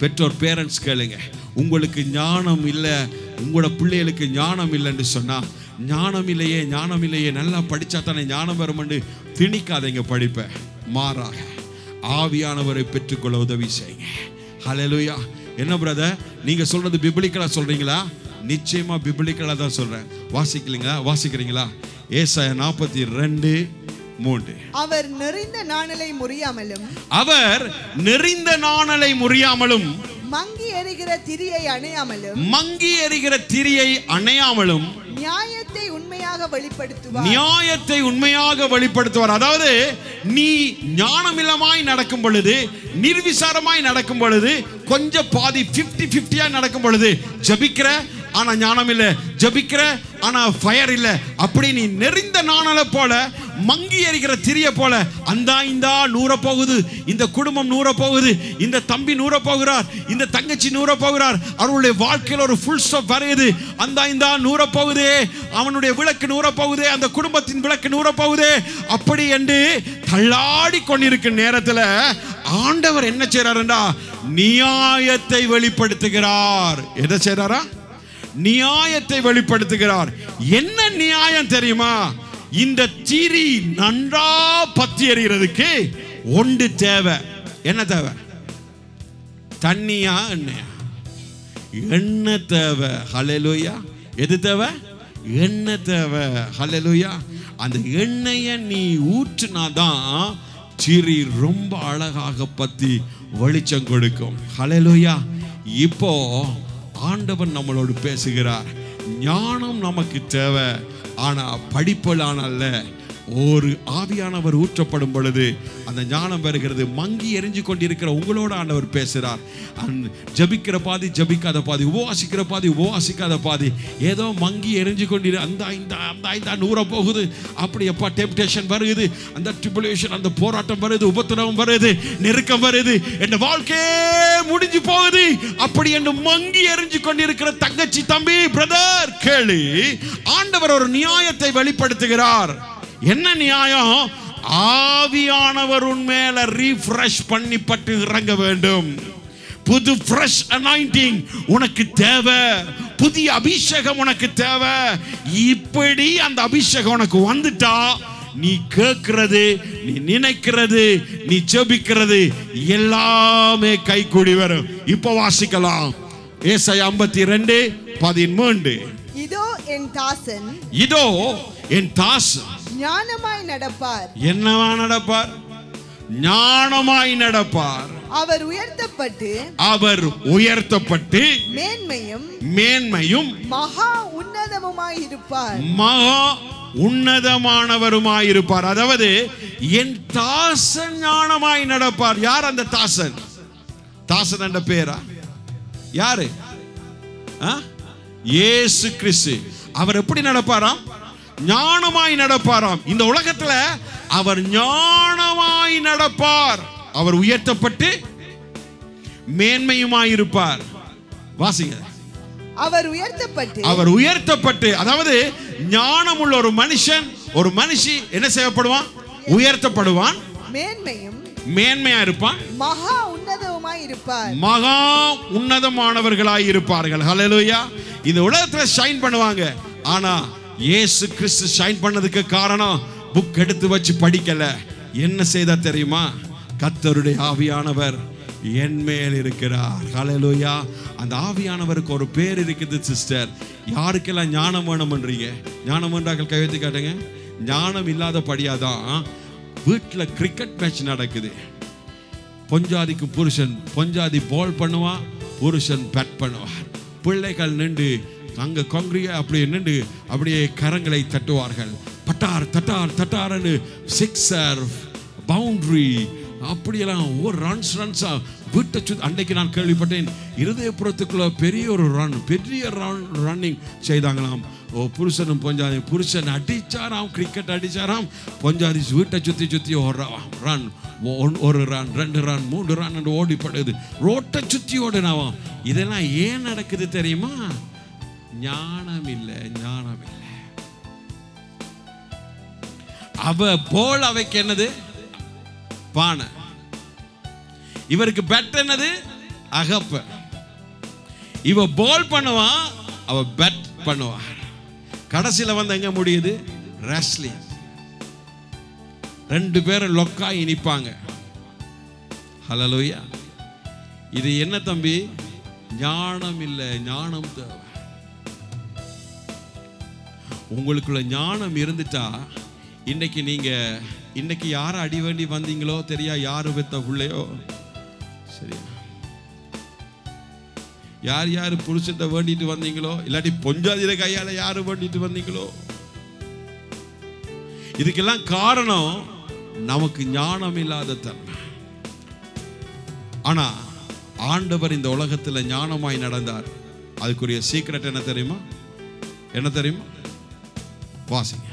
பெற்றோர் பேரண்ட்ஸ் கேளுங்க. உங்களுக்கு ஞானம் இல்லை உங்களோட பிள்ளைகளுக்கு ஞானம் இல்லைன்னு சொன்னால் ஞானம் இல்லையே ஞானம் இல்லையே நல்லா படித்தா தானே ஞானம் வரும்னு திணிக்காதீங்க படிப்பை. மாறாக ஆவியானவரை பெற்றுக்கொள்ள உதவி செய்யுங்க. ஹalleluya என்ன பிரதர் நீங்கள் சொல்கிறது பிபிளிக்கலாக சொல்கிறீங்களா நிச்சயமாக பிபிளிக்கலாக தான் சொல்கிறேன் வாசிக்கலீங்களா? வாசிக்கிறீங்களா? ஏசாய நாற்பத்தி ரெண்டு மூன்று. அவர் நிறைந்த நாணலை முறியாமலும் அவர் நெறிந்த நாணலை முறியாமலும் மங்கி எறிகிற திரியை அணையாமலும் மங்கி எறிகிற திரியை அணையாமலும் நியாயத்தை உண்மையாக வெளிப்படுத்துவார். நியாயத்தை உண்மையாக வெளிப்படுத்துவார். அதாவது நீ ஞானமில்லமாய் நடக்கும் பொழுது நிர்விசாரமாய் நடக்கும் பொழுது கொஞ்சம் பாதி 50 50 நடக்கும் பொழுது ஜபிக்கிற ஆனா ஞானம் இல்ல ஜபிக்கிற ஆனா ஃபயர் இல்ல அப்படி நீ நெறிந்த நாணலை போல மங்கி எறிகிற திரிய போல அந்தா இந்தா நூற போகுது இந்த குடும்பம் நூற போகுது இந்த தம்பி நூற போகிறார் இந்த தங்கச்சி நூற போகிறார் அவருடைய வாழ்க்கையில் ஒரு ஃபுல் ஸ்டாப் வரையுது. அந்தா இந்தா நூற போகுதே அவனுடைய விளக்கு நூற போகுதே அந்த குடும்பத்தின் விளக்கு நூற போகுதே அப்படி என்று தள்ளாடி கொண்டிருக்கும் நேரத்தில் ஆண்டவர் என்ன செய்றாருண்டா? நியாயத்தை வெளிப்படுத்துகிறார். எதை செய்றாரா? நியாயத்தை வெளிப்படுத்துகிறார். என்ன நியாயம் தெரியுமா? இந்த திரி நன்றா பத்தி எறிகிறதுக்கு ஒன்று தேவை. என்ன தேவை? தண்ணியா எண்ணெயா? எண்ணெய் தேவை. ஹalleluya. எது தேவை? எண்ணெய் தேவை. ஹalleluya. அந்த எண்ணெயை நீ ஊற்றுனாதான் சிரி ரொம்ப அழகாக பத்தி வெளிச்சம் கொடுக்கும். ஹalleluya. இப்போ ஆண்டவன் நம்மளோடு பேசுகிறார். ஞானம் நமக்கு தேவை. ஆனா படிப்பலான அல்ல. ஒரு ஆவியானவர் ஊற்றப்படும் பொழுது அந்த ஞானம் வருகிறது. மங்கி எரிஞ்சு கொண்டிருக்கிற உங்களோட ஆண்டவர் பேசுகிறார் அந் ஜபிக்கிற பாதி ஜபிக்காத பாதி உபவாசிக்கிற பாதி உபவாசிக்காத பாதி ஏதோ மங்கி எரிஞ்சு கொண்டிரு அந்த இந்த அந்த இந்த நூற போகுது. அப்படி எப்பா டெம்டேஷன் வருது. அந்த ட்ரிபுலேஷன் அந்த போராட்டம் வருது. உபத்திரவம் வருது. நெருக்கம் வருது. என் வாழ்க்கையே முடிஞ்சு போகுது. அப்படி என்று மங்கி எரிஞ்சு கொண்டிருக்கிற தங்கச்சி தம்பி பிரதர் கேளு. ஆண்டவர் ஒரு நியாயத்தை வெளிப்படுத்துகிறார். என்ன நியாயம்? ஆவியானவர் உன் மேல ரீஃப்ரெஷ் பண்ணி பட்டு இறங்க வேண்டும். புது ஃப்ரெஷ் அனாயிண்டிங் உனக்கு தேவை. புதிய அபிஷேகம் உனக்கு தேவை. இப்படி அந்த அபிஷேகம் உனக்கு வந்துட்டா நீ கேட்கிறது நீ நினைக்கிறது நீ ஜெபிக்கிறது எல்லாமே கைகூடி வரும். இப்போ வாசிக்கலாம். ஏசாய் ஐம்பத்தி ரெண்டு பதிமூன்று. இதோ என் தாசன். இதோ என் தாசன். ஞானமாய் நடப்பார். என்னவா நடப்பார்? ஞானமாய் நடப்பார். அவர் உயர்த்தப்பட்டு அவர் உயர்த்தப்பட்டு மேன்மையும் மேன்மையும் மகா உன்னதமுமாய் இருப்பார். மகா உன்னதமானவருமாயிருப்பார் அதாவது என் தாசன் ஞானமாய் நடப்பார். யார் அந்த தாசன்? தாசன் என்ற பேரா? யாரு? ஆ? இயேசு கிறிஸ்து. அவர் எப்படி நடப்பாராம்? ஞானமாய் நடப்பாராம். இந்த உலகத்துல அவர் ஞானமாய் நடப்பார். அவர் உயர்த்தப்பட்டு மேன்மையுமாய் இருப்பார். வாசிங்க. அவர் உயர்த்தப்பட்டு அவர் உயர்த்தப்பட்டு அதாவது ஞானம் உள்ள ஒரு மனுஷன் ஒரு மனுஷி என்ன செய்யப்படுவான்? உயர்த்தப்படுவான். மேன்மையும் மேன்மையா இருப்பான். மகா உன்னதமுமாய் இருப்பார். மகா உன்னதமானவர்களாய் இருப்பார்கள். ஹalleluya இந்த உலகத்துல ஷைன் பண்ணுவாங்க. ஆனா இயேசு கிறிஸ்து ஷைன் பண்ணதுக்கு காரணம் புக் எடுத்து வச்சு படிக்கல. என்ன செய்தா தெரியுமா? கத்தருடைய ஆவியானவர் என் மேல் இருக்கிறார். ஹalleluya அந்த ஆவியானவருக்கு ஒரு பேர் இருக்குது சிஸ்டர் யாருக்கெல்லாம் ஞானம் வேணும்ன்றீங்க? ஞானம் வேண்டாக்கள் கையெழுத்து காட்டுங்க. ஞானம் இல்லாத படியாதான் வீட்டில் கிரிக்கெட் மேட்ச் நடக்குது. பொஞ்சாதிக்கு புருஷன் பொஞ்சாதி பால் பண்ணுவான் புருஷன் பேட் பண்ணுவார் பிள்ளைகள் நின்று அங்கே கொங்கிரியா அப்படி நின்று அப்படியே கரங்களை தட்டுவார்கள். பட்டார் தட்டார் தட்டார்னு சிக்ஸர் பவுண்ட்ரி அப்படியெல்லாம் ஒரு ரன்ஸ் ரன்ஸாக வீட்டை சுத்தி அன்னைக்கு நான் கேள்விப்பட்டேன். இருதயபுரத்துக்குள்ள பெரிய ஒரு ரன் பெரிய ரன் ரன்னிங் செய்தாங்களாம். ஓ புருஷனும் பொஞ்சாதி புருஷன் அடிச்சாராம் கிரிக்கெட் அடிச்சாராம். பொஞ்சாதி வீட்டை சுற்றி சுற்றி ஒரு ரன் ஒரு ரன் ரெண்டு ரன் மூன்று ரன் ஓடிப்படுது ரோட்டை சுற்றி ஓடினாவாம். இதெல்லாம் ஏன் நடக்குது தெரியுமா? ஞானம் இல்லை ஞானம் இல்லை அவ போல் அவைக்கு என்னது? பானை. இவருக்கு பெட் என்னது? அகப்ப. இவ போல் பண்ணுவான் அவ பெட் பண்ணுவா. கடைசியில வந்து எங்க முடியுது? ரெஸ்லிங் ரெண்டு பேரும் லொக்கா இனிப்பாங்க ஹலலோயா இது என்ன தம்பி? ஞானம் இல்லை ஞானம் தேவை. உங்களுக்குள்ள ஞானம் இருந்துட்டா இன்னைக்கு நீங்க இன்னைக்கு யாரை அடி வேண்டி வந்தீங்களோ தெரியா யார் வித்த உள்ளையோ சரியா? யார் யார் புருஷத்தை வேண்டிட்டு வந்தீங்களோ? இல்லாட்டி பொஞ்சாதிர கையால யாரு வேண்டிட்டு வந்தீங்களோ? இதுக்கெல்லாம் காரணம் நமக்கு ஞானம் இல்லாத தன்மை. ஆனா ஆண்டவர் இந்த உலகத்துல ஞானமாய் நடந்தார். அதுக்குரிய சீக்ரெட் என்ன தெரியுமா? என்ன தெரியுமா? வாசிங்க.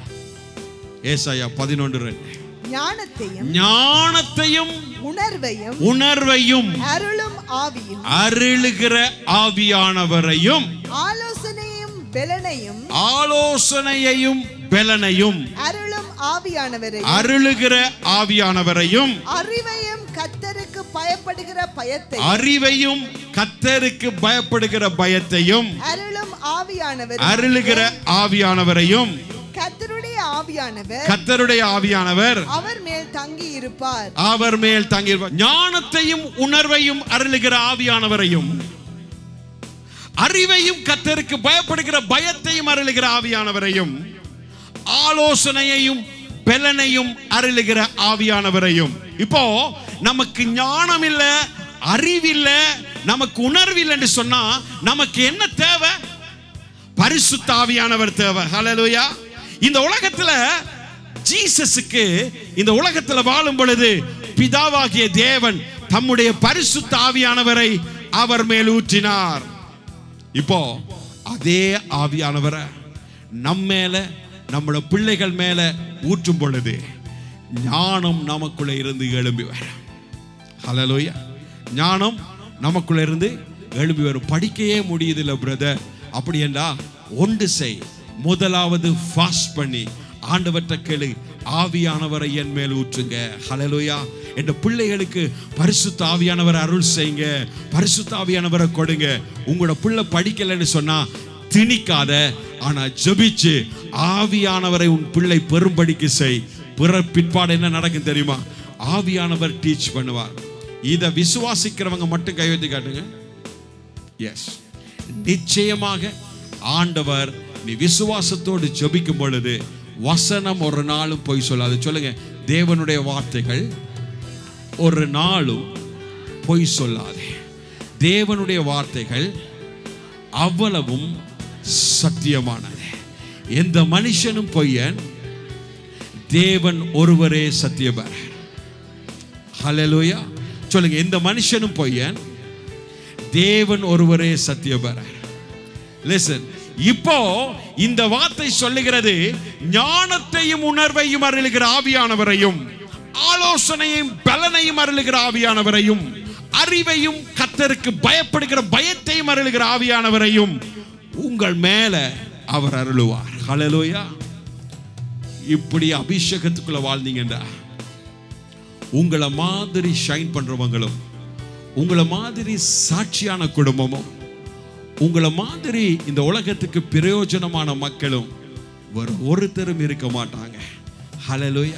ஏசாயா பதினொன்று ரெண்டு. ஞானத்தையும் ஞானத்தையும் உணர்வையும் உணர்வையும் அருளும் ஆவியும் அருளுகிற ஆவியானவரையும் ஆலோசனையும் பெலனையும் ஆலோசனையையும் பெலனையும் அருளும் ஆவியானவரையும் அருளுகிற ஆவியானவரையும் அறிவையும் கத்தருக்கு பயப்படுகிற பயத்தை அறிவையும் கத்தருக்கு பயப்படுகிற பயத்தையும் அருளும் ஆவியானவர் அருளுகிற ஆவியானவரையும் ஆவியானவர். கத்தருடைய ஆவியானவர். அவர் மேல் தங்கி இருப்பார். அவர் மேல் தங்கியிருப்பார் ஞானத்தையும் உணர்வையும் அருளுகிற ஆவியானவரையும். அறிவையும் கத்தருக்கு பயப்படுகிற பயத்தையும் அருளுகிற ஆவியானவரையும். ஆலோசனையையும் பெலனையும் அருளுகிற ஆவியானவரையும். இப்போ நமக்கு ஞானம் இல்ல அறிவில்ல நமக்கு உணர்வு என்று சொன்னா நமக்கு என்ன தேவை? பரிசுத்த ஆவியானவர் தேவை. ஹalleluya இந்த உலகத்துல ஜீசஸுக்கு இந்த உலகத்துல வாழும் பொழுது பிதாவாகிய தேவன் தம்முடைய பரிசுத்த ஆவியானவரை அவர் மேல் ஊற்றினார். இப்போ அதே ஆவியானவரை நம்ம மேல நம்மளோட பிள்ளைகள் மேல ஊற்றும் பொழுது ஞானம் நமக்குள்ள இருந்து எழும்பி வரும். ஹலலோயா ஞானம் நமக்குள்ள இருந்து எழும்பி வரும். படிக்கையே முடியுதில்ல பிரதர் அப்படி என்றா ஒன்று செய். முதலாவது ஃபாஸ்ட் பண்ணி ஆண்டவற்ற கேளு ஆவியானவரை என் மேல் ஊற்றுங்க. ஹalleluya என்ற பிள்ளைகளுக்கு பரிசுத்த ஆவியானவரை அருள் செய்யுங்க. பரிசுத்த ஆவியானவரை கொடுங்க. உங்களோட பிள்ளை படிக்கலைன்னு சொன்னா திணிக்காத ஆனா ஜெபிச்சு ஆவியானவரை உன் பிள்ளை பெரும்படிக்கு செய். பிற பிற்பாடு என்ன நடக்கும் தெரியுமா? ஆவியானவர் டீச் பண்ணுவார். இதை விசுவாசிக்கிறவங்க மட்டும் கையெழுத்து காட்டுங்க. எஸ் நிச்சயமாக ஆண்டவர் நீ விசுவாசத்தோடு ஜபிக்கும் பொழுது வசனம் ஒரு நாளும் பொய் சொல்லாது. சொல்லுங்க தேவனுடைய வார்த்தைகள் ஒரு நாளும் பொய் சொல்லாதே. தேவனுடைய வார்த்தைகள் அவ்வளவும் சத்தியமானது. எந்த மனுஷனும் பொய்யன் தேவன் ஒருவரே சத்தியபர் ஹலலோயா சொல்லுங்க எந்த மனுஷனும் பொய்யன் தேவன் ஒருவரே சத்தியபர் லிசன் இப்போ இந்த வார்த்தை சொல்லுகிறது ஞானத்தையும் உணர்வையும் அருளுகிற ஆவியானவரையும் ஆலோசனையும் பலனையும் அருளுகிற ஆவியானவரையும் அறிவையும் கத்தருக்கு பயப்படுகிற பயத்தையும் அருளுகிற ஆவியானவரையும் உங்கள் மேல அவர் அருளுவார். ஹலலோயா இப்படி அபிஷேகத்துக்குள்ள வாழ்ந்தீங்கடா உங்களை மாதிரி ஷைன் பண்றவங்களும் உங்களை மாதிரி சாட்சியான குடும்பமும் உங்களை மாதிரி இந்த உலகத்துக்கு பிரயோஜனமான மக்களும் ஒரு ஒருத்தரும் இருக்க மாட்டாங்க. ஹலலோயா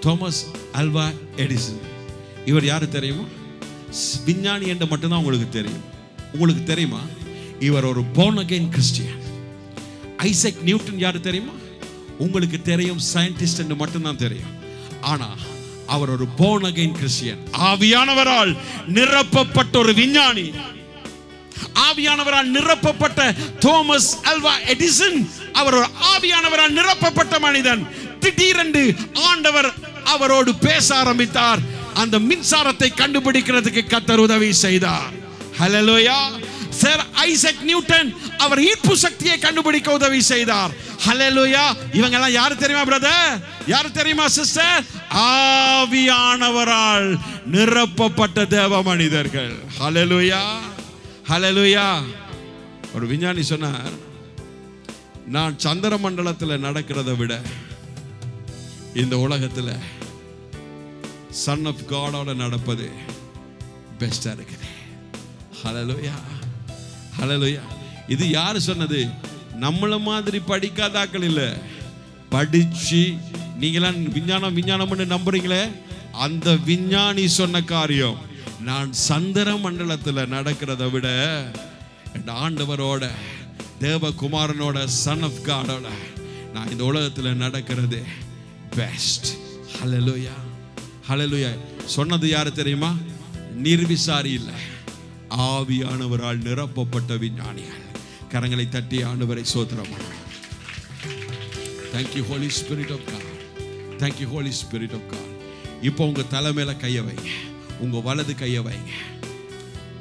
தோமஸ் அல்வா எடிசன் இவர் யாரு தெரியுமா? ஸ்- விஞ்ஞானி என்று மட்டும்தான் உங்களுக்கு தெரியும். உங்களுக்கு தெரியுமா? இவர் ஒரு born again Christian Isaac Newton யாரு தெரியுமா? உங்களுக்கு தெரியும் சயின்டிஸ்ட் என்று மட்டும்தான் தெரியும். ஆனால் அவர் ஒரு போன் அகெயின் கிறிஸ்டியன் ஆவியானவரால் நிரப்பப்பட்ட ஒரு விஞ்ஞானி. ஆவியானவரால் நிரப்பப்பட்ட தோமஸ் அல்வா எடிசன் அவர் ஒரு ஆவியானவரால் நிரப்பப்பட்ட மனிதன். திடீரென்று ஆண்டவர் அவரோடு பேச ஆரம்பித்தார். அந்த மின்சாரத்தை கண்டுபிடிக்கிறதுக்கு கத்தர் உதவி செய்தார். ஹலலோயா சார் ஐசக் நியூட்டன் அவர் ஈர்ப்பு சக்தியை கண்டுபிடிக்க உதவி செய்தார். ஹலலோயா இவங்க எல்லாம் யாரு தெரியுமா பிரதர் யாரு தெரியுமா சிஸ்டர் ஆவியானவரால் நிரப்பப்பட்ட தேவ மனிதர்கள். ஹலலுயா ஹலலுயா ஒரு விஞ்ஞானி சொன்னார் நான் சந்திர மண்டலத்தில் நடக்கிறதை விட இந்த உலகத்தில் சன் ஆஃப் காடோட நடப்பது பெஸ்டாக இருக்குது. ஹலலுயா ஹலலுயா இது யார் சொன்னது? நம்மள மாதிரி படிக்காதாக்கள் இல்லை. படிச்சு நீங்களாம் விஞ்ஞானம் விஞ்ஞானம்னு நம்புறீங்களே? அந்த விஞ்ஞானி சொன்ன காரியம். நான் சந்திர மண்டலத்தில் நடக்கிறத விட என் ஆண்டவரோட தேவகுமாரனோட சன் ஆஃப் காடோட நான் இந்த உலகத்தில் நடக்கிறது பெஸ்ட் ஹலலுயா ஹலலுயா சொன்னது யார் தெரியுமா? நிர்விசாரி இல்லை. ஆவியானவரால் நிரப்பப்பட்ட விஞ்ஞானிகள். கரங்களை தட்டி ஆண்டவரை சோத்திரம் thank you holy spirit of God thank you holy spirit of God இப்போ உங்கள் தலைமையில் கையை வைங்க. உங்க வலது கையை வைங்க.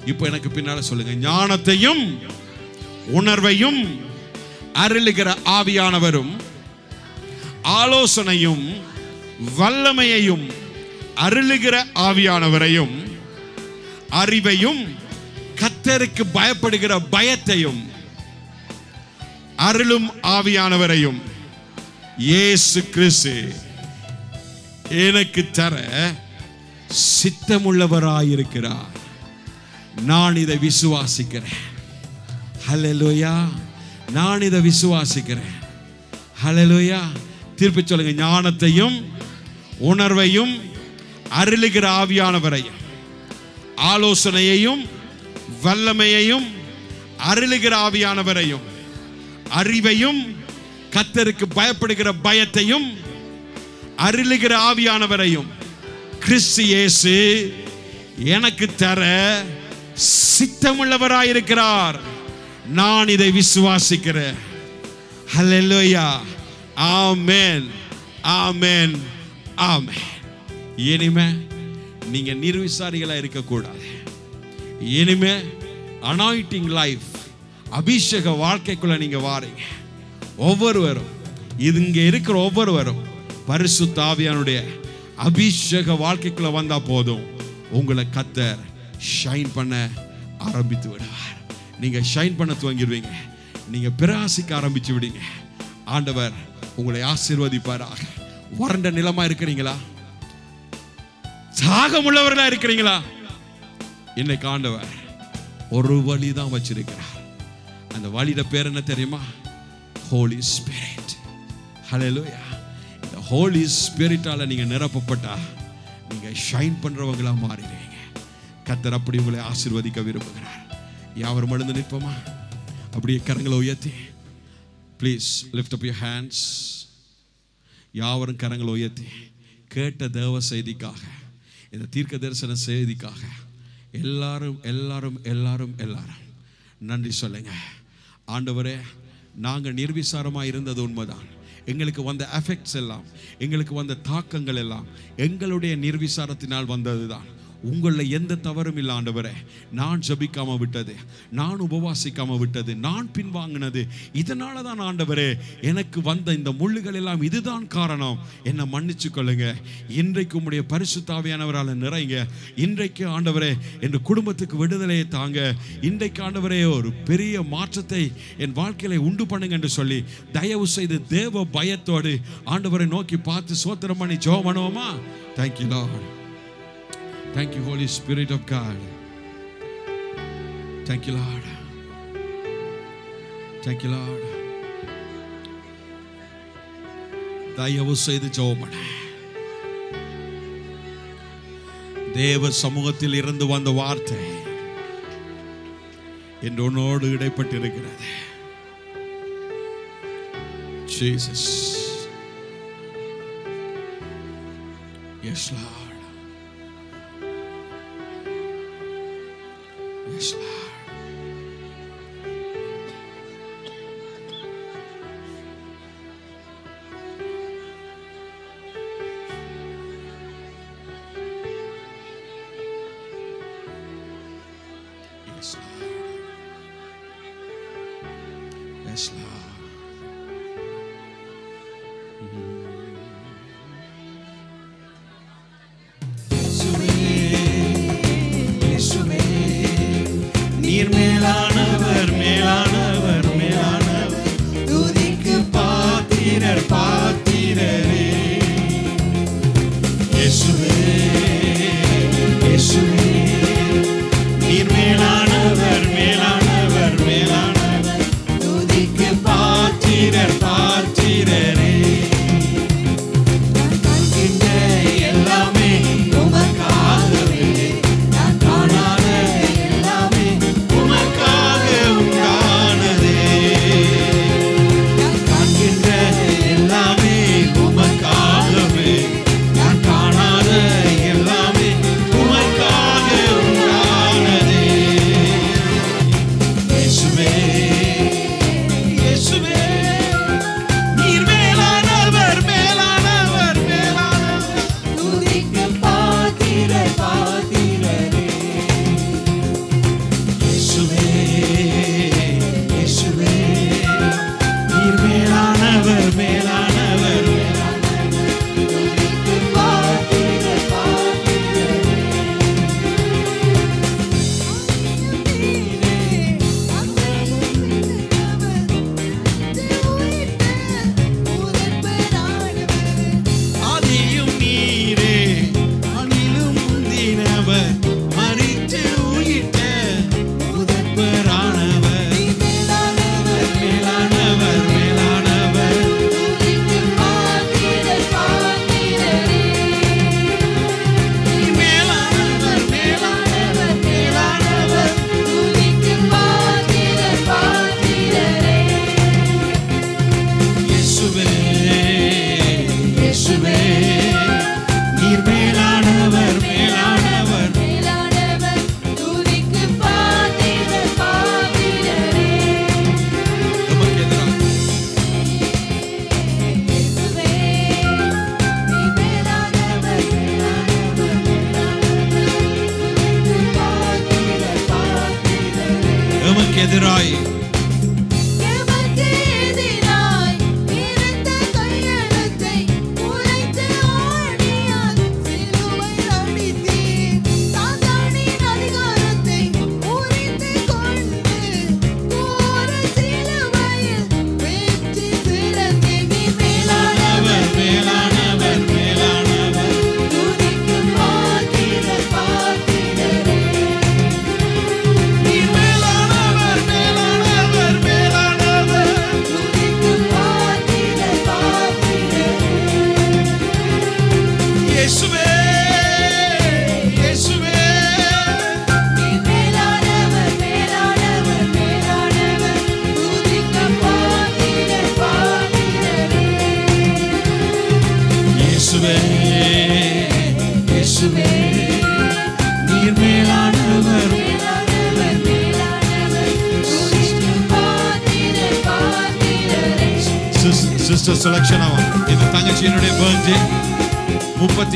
இப்போ எனக்கு பின்னால சொல்லுங்க. ஞானத்தையும் உணர்வையும் அருளுகிற ஆவியானவரும் ஆலோசனையும் வல்லமையையும் அருளுகிற ஆவியானவரையும் அறிவையும் கத்தருக்கு பயப்படுகிற பயத்தையும் அருளும் ஆவியானவரையும் இயேசு கிறிஸ்து எனக்கு தர சித்தமுள்ளவராயிருக்கிறார். நான் இதை விசுவாசிக்கிறேன். ஹலலுயா நான் இதை விசுவாசிக்கிறேன். ஹalleluya திருப்பி சொல்லுங்க ஞானத்தையும் உணர்வையும் அருளுகிற ஆவியானவரையும் ஆலோசனையையும் வல்லமையையும் அருளுகிற ஆவியானவரையும் அறிவையும் கத்தருக்கு பயப்படுகிற பயத்தையும் அருளுகிற ஆவியானவரையும் கிறிஸ்து இயேசு எனக்கு தர சித்தமுள்ளவராயிருக்கிறார். நான் இதை விசுவாசிக்கிறேன். ஹalleluya ஆமென் ஆமென் ஆமென் இனிமே நீங்க நிர்விசாரிகளா இருக்கக்கூடாது. இனிமே அனாயிட்டிங் லைஃப் அபிஷேக வாழ்க்கைக்குள்ள நீங்க வாரீங்க. ஒவ்வொருவரும் இது இங்க இருக்கிற ஒவ்வொருவரும் பரிசு தாவியானுடைய அபிஷேக வாழ்க்கைக்குள்ள வந்தா போதும். உங்களை கத்தர் ஷைன் பண்ண ஆரம்பித்து விடுவார். நீங்க ஷைன் பண்ண துவங்கிடுவீங்க. நீங்க பிரகாசிக்க ஆரம்பிச்சு விடுங்க. ஆண்டவர் உங்களை ஆசீர்வதிப்பாராக. வறண்ட நிலமா இருக்கிறீங்களா? சாகமுள்ளவர்களா இருக்கிறீங்களா? இன்னைக்கு ஆண்டவர் ஒரு வழி தான் வச்சிருக்கிறார். அந்த வழியில பேர் என்ன தெரியுமா? ஹோலி ஸ்பிரிட் ஹலோ ஹோலி ஸ்பிரிட்டால் நீங்கள் நிரப்பப்பட்டா நீங்கள் ஷைன் பண்ணுறவங்களாக மாறிடுவீங்க கத்தர் அப்படி உங்களை ஆசிர்வதிக்க விரும்புகிறார். யாவரும் எழுந்து நிற்போமா? அப்படியே கரங்களை உயர்த்தி. Please lift up your hands யாவரும் கரங்களை உயர்த்தி. கேட்ட தேவ செய்திக்காக இந்த தீர்க்க தரிசன செய்திக்காக எல்லாரும் எல்லாரும் எல்லாரும் எல்லாரும் நன்றி சொல்லுங்க. ஆண்டவரே நாங்கள் நிர்விசாரமாக இருந்தது உண்மைதான். எங்களுக்கு வந்த அஃபெக்ட்ஸ் எல்லாம் எங்களுக்கு வந்த தாக்கங்கள் எல்லாம் எங்களுடைய நிர்விசாரத்தினால் வந்தது தான் உங்களில் எந்த தவறும் இல்லை ஆண்டவரே. நான் ஜபிக்காமல் விட்டது. நான் உபவாசிக்காம விட்டது. நான் பின்வாங்கினது. இதனால தான் ஆண்டவரே எனக்கு வந்த இந்த முள்ளுகள் எல்லாம் இதுதான் காரணம். என்னை மன்னிச்சு கொள்ளுங்க. இன்றைக்கு பரிசு பரிசுத்தாவியானவரால் நிறைங்க. இன்றைக்கு ஆண்டவரே என் குடும்பத்துக்கு விடுதலையை தாங்க. இன்றைக்கு ஆண்டவரே ஒரு பெரிய மாற்றத்தை என் வாழ்க்கையில உண்டு பண்ணுங்க என்று சொல்லி தயவு செய்து தேவ பயத்தோடு ஆண்டவரை நோக்கி பார்த்து சோத்திரம் பண்ணி ஜெபம் பண்ணுவோமா? Thank you Lord Thank you, Holy Spirit of God. Thank you, Lord. Thank you, Lord. தயவு செய்து ஜோபன தேவ சமூகத்தில் இருந்து வந்த வார்த்தை என்று உன்னோடு இடைப்பட்டிருக்கிறது ஜீசஸ் எஸ்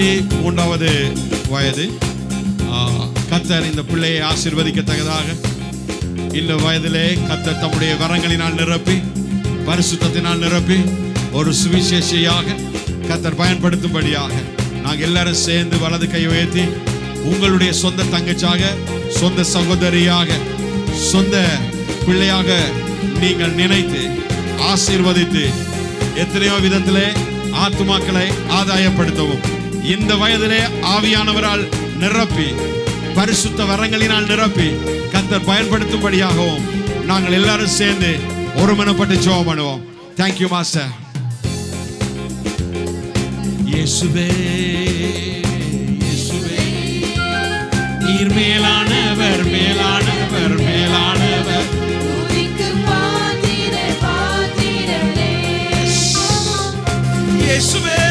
இருபத்தி மூன்றாவது வயது. கத்தர் இந்த பிள்ளையை ஆசிர்வதிக்கத்தக்கதாக. இந்த வயதிலே கத்தர் தம்முடைய வரங்களினால் நிரப்பி பரிசுத்தத்தினால் நிரப்பி ஒரு சுவிசேஷியாக கத்தர் பயன்படுத்தும்படியாக நாங்கள் எல்லாரும் சேர்ந்து வலது கை உயர்த்தி உங்களுடைய சொந்த தங்கச்சாக சொந்த சகோதரியாக சொந்த பிள்ளையாக நீங்கள் நினைத்து ஆசீர்வதித்து எத்தனையோ விதத்திலே ஆத்மாக்களை ஆதாயப்படுத்தவும். இந்த வயதிலே ஆவியானவரால் நிரப்பி பரிசுத்த வரங்களினால் நிரப்பி கத்தர் பயன்படுத்தும்படியாகவும் நாங்கள் எல்லாரும் சேர்ந்து ஒருமனப்பட்டு ஜெபம் பண்ணுவோம். தேங்க்யூ மாஸ்டர் இயேசுவே இயேசுவே. நீர் மேலானவர் மேலானவர் மேலானவர். இயேசுவே.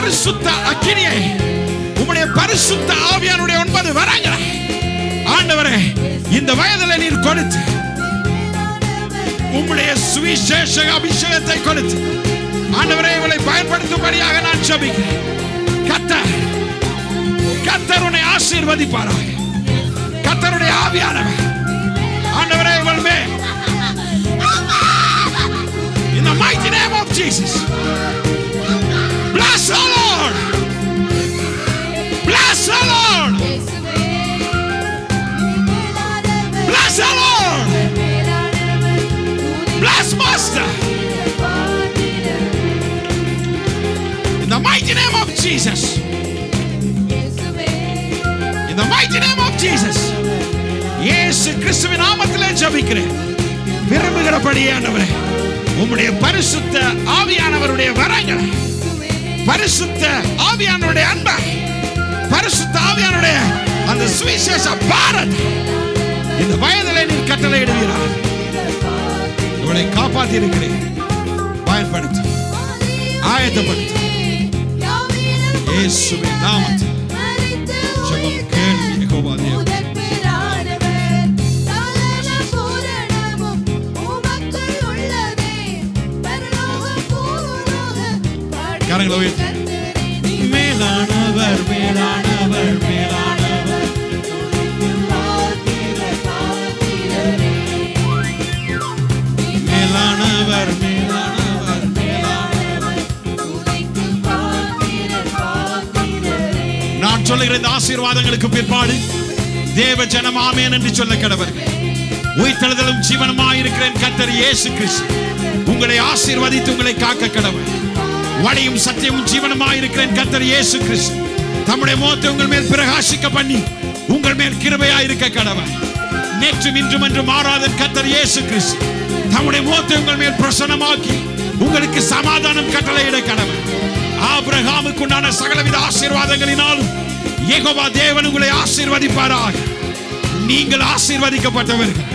பரிசுத்த அக்கினியை உம்முடைய பரிசுத்த ஆவியானுடைய ஒன்பது வரங்களை ஆண்டவரே இந்த வயதில் நீர் கொடுத்து உம்முடைய சுவிசேஷ அபிஷேகத்தை கொடுத்து ஆண்டவரே இவளை பயன்படுத்தும்படியாக நான் சபிக்கிறேன் கத்தர் கத்தர் உன்னை ஆசீர்வதிப்பாராக. கத்தருடைய ஆவியானவர். ஆண்டவரே இவள் மே In the mighty name of Jesus. Lord. Bless the Lord. Bless the Lord. Bless Master. In the mighty name of Jesus. In the mighty name of Jesus. இயேசு கிறிஸ்துவின் நாமத்திலே ஜெபிக்கிறேன் விரும்புகிறபடியானவரே உம்முடைய பரிசுத்த ஆவியானவருடைய வரங்களை பரிசுத்த ஆவியானுடைய அன்பை பரிசுத்த ஆவியானுடைய அந்த சுவிசேஷ பாரத். இந்த வயதிலே நீர் கட்டளை இடுவீராக. இவளை காப்பாற்றி இருக்கிறேன் பயன்படுத்தி ஆயத்தப்படுத்தி. இயேசுவின் நாமத்தில். கரங்களை. உயர்த்தி. மேலானவர் மேலானவர் மேலானவர். மேலானவர் மேலானவர் மேலானவர். நான் சொல்லுகிற இந்த ஆசீர்வாதங்களுக்கு பிற்பாடு தேவ ஜனம் ஆமேன் என்று சொல்ல கடவர். உயிர்த்தெழுதலும் ஜீவனமாய் இருக்கிறேன் கத்தர் இயேசு கிறிஸ்து. உங்களை ஆசீர்வதித்து உங்களை காக்க கடவர். வழியும் சத்தியமும் ஜீவனமாக இருக்கிறேன் கத்தர் இயேசு கிறிஸ்து. தம்முடைய முகத்தை உங்கள் மேல் பிரகாசிக்க பண்ணி உங்கள் மேல் கிருபையா இருக்க கடவர் நேற்றும் இன்றும் என்று மாறாத கத்தர் இயேசு கிறிஸ்து. தம்முடைய முகத்தை உங்கள் மேல் பிரசன்னமாக்கி உங்களுக்கு சமாதானம் கட்டளையிட கடவர் ஆபிரகாமுக்கு உண்டான சகலவித ஆசீர்வாதங்களினாலும் ஏகோபா தேவன் உங்களை ஆசீர்வதிப்பாராக. நீங்கள் ஆசீர்வதிக்கப்பட்டவர்கள்.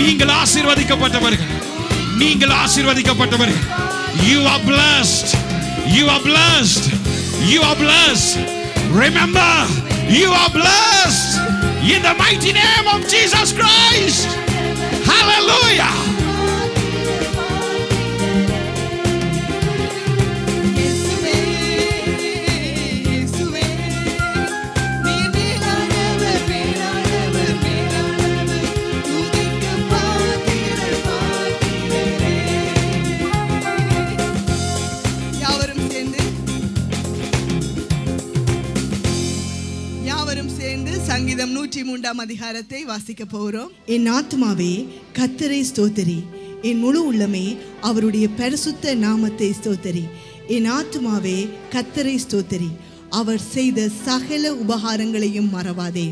நீங்கள் ஆசீர்வதிக்கப்பட்டவர்கள். நீங்கள் ஆசீர்வதிக்கப்பட்டவர்கள். You are blessed. You are blessed. You are blessed. Remember you are blessed. In the mighty name of Jesus Christ. Hallelujah மூன்றாம் அதிகாரத்தை வாசிக்க போகிறோம். என் ஆத்மாவே கத்தரை ஸ்தோத்தரி. என் முழு உள்ளமே அவருடைய பரிசுத்த நாமத்தை ஸ்தோத்தரி. என் ஆத்மாவே கத்தரை ஸ்தோத்தரி. அவர் செய்த சகல உபகாரங்களையும் மறவாதே.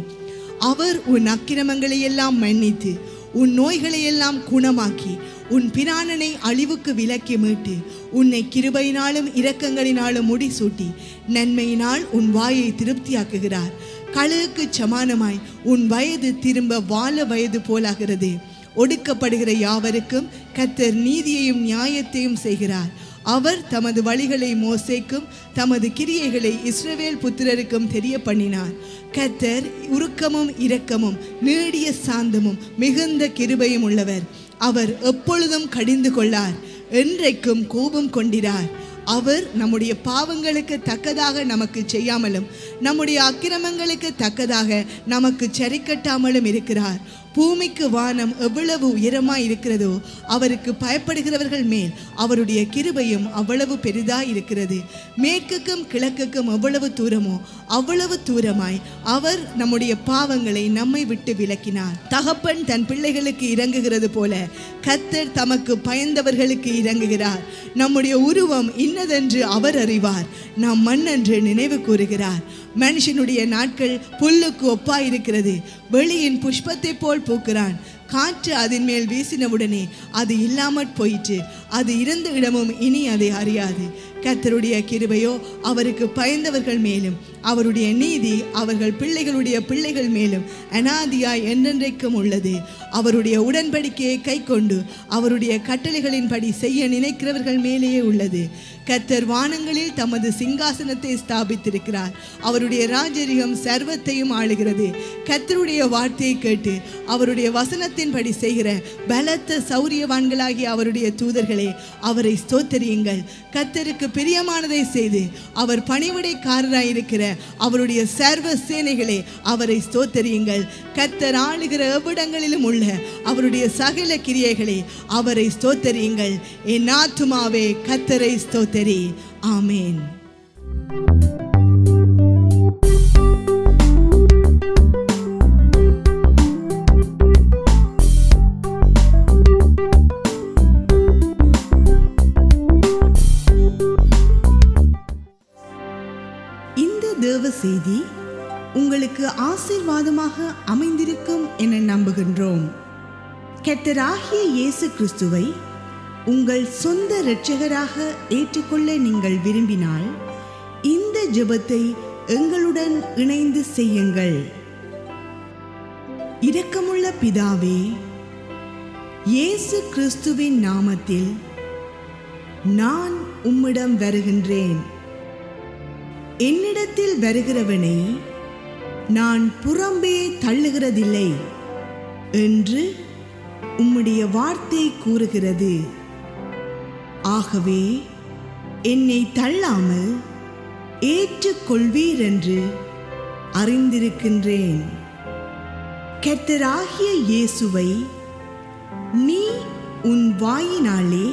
அவர் உன் அக்கிரமங்களை எல்லாம் மன்னித்து உன் நோய்களை எல்லாம் குணமாக்கி உன் பிராணனை அழிவுக்கு விலக்கி மீட்டு உன்னை கிருபையினாலும் இரக்கங்களினாலும் முடிசூட்டி நன்மையினால் உன் வாயை திருப்தியாக்குகிறார். கழுகுக்கு சமானமாய் உன் வயது திரும்ப வாழ வயது போலாகிறது. ஒடுக்கப்படுகிற யாவருக்கும் கத்தர் நீதியையும் நியாயத்தையும் செய்கிறார். அவர் தமது வழிகளை மோசைக்கும் தமது கிரியைகளை இஸ்ரவேல் புத்திரருக்கும் தெரிய பண்ணினார் கத்தர் உருக்கமும் இரக்கமும் நீடிய சாந்தமும் மிகுந்த கிருபையும் உள்ளவர். அவர் எப்பொழுதும் கடிந்து கொள்ளார் என்றைக்கும் கோபம் கொண்டிரார். அவர் நம்முடைய பாவங்களுக்கு தக்கதாக நமக்கு செய்யாமலும் நம்முடைய அக்கிரமங்களுக்கு தக்கதாக நமக்கு சரிக்கட்டாமலும் இருக்கிறார். பூமிக்கு வானம் எவ்வளவு உயரமாக இருக்கிறதோ அவருக்கு பயப்படுகிறவர்கள் மேல் அவருடைய கிருபையும் அவ்வளவு பெரிதாக இருக்கிறது. மேற்குக்கும் கிழக்குக்கும் எவ்வளவு தூரமோ அவ்வளவு தூரமாய் அவர் நம்முடைய பாவங்களை நம்மை விட்டு விலக்கினார். தகப்பன் தன் பிள்ளைகளுக்கு இறங்குகிறது போல கத்தர் தமக்கு பயந்தவர்களுக்கு இறங்குகிறார். நம்முடைய உருவம் இன்னதென்று அவர் அறிவார். நாம் மண்ணென்று நினைவு கூறுகிறார். மனுஷனுடைய நாட்கள் புல்லுக்கு ஒப்பாயிருக்கிறது. வெளியின் புஷ்பத்தை போல் பூக்கிறான். காற்று அதன் மேல் வீசினவுடனே அது இல்லாமற் போயிற்று. அது இருந்த இடமும் இனி அதை அறியாது. கத்தருடைய கிருபையோ அவருக்கு பயந்தவர்கள் மேலும். அவருடைய நீதி அவர்கள் பிள்ளைகளுடைய பிள்ளைகள் மேலும். அனாதியாய் என்றென்றைக்கும் உள்ளது. அவருடைய உடன்படிக்கையை கை கொண்டு அவருடைய கட்டளைகளின்படி செய்ய நினைக்கிறவர்கள் மேலேயே உள்ளது. கர்த்தர் வானங்களில் தமது சிங்காசனத்தை ஸ்தாபித்திருக்கிறார். அவருடைய ராஜரிகம் சர்வத்தையும் ஆளுகிறது. கத்தருடைய வார்த்தையை கேட்டு அவருடைய வசனத்தின்படி செய்கிற பலத்த சௌரியவான்களாகிய அவருடைய தூதர்களே அவரை ஸ்தோத்தரியுங்கள். கத்தருக்கு பிரியமானதை செய்து அவர் பணிவிடைக்காரராயிருக்கிற அவருடைய சர்வ சேனைகளே அவரை ஸ்தோத்தரியுங்கள். கத்தர் ஆளுகிற எவ்விடங்களிலும் உள்ள அவருடைய சகல கிரியைகளே அவரை ஸ்தோத்தரியுங்கள். என் ஆத்துமாவே கத்தரை ஸ்தோத்தரி ஆமேன். இந்த தேவ செய்தி உங்களுக்கு ஆசீர்வாதமாக அமைந்திருக்கும் என நம்புகின்றோம். கர்த்தராகிய இயேசு கிறிஸ்துவை உங்கள் சொந்த இரட்சகராக ஏற்றுக்கொள்ள நீங்கள் விரும்பினால் இந்த ஜெபத்தை எங்களுடன் இணைந்து செய்யுங்கள். இரக்கமுள்ள பிதாவே இயேசு கிறிஸ்துவின் நாமத்தில் நான் உம்மிடம் வருகின்றேன். என்னிடத்தில் வருகிறவனை நான் புறம்பே தள்ளுகிறதில்லை என்று உம்முடைய வார்த்தை கூறுகிறது. ஆகவே என்னை தள்ளாமல் ஏற்றுக்கொள்வீர் என்று அறிந்திருக்கின்றேன். கெத்தராகிய இயேசுவை நீ உன் வாயினாலே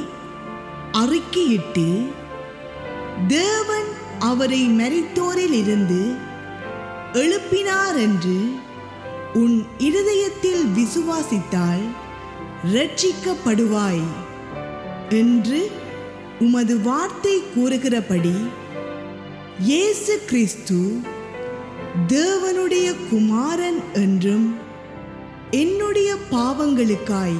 அறிக்கையிட்டு தேவன் அவரை மரித்தோரில் இருந்து எழுப்பினார் என்று உன் இருதயத்தில் விசுவாசித்தால் ரட்சிக்கப்படுவாய் என்று உமது வார்த்தை கூறுகிறபடி இயேசு கிறிஸ்து தேவனுடைய குமாரன் என்றும் என்னுடைய பாவங்களுக்காய்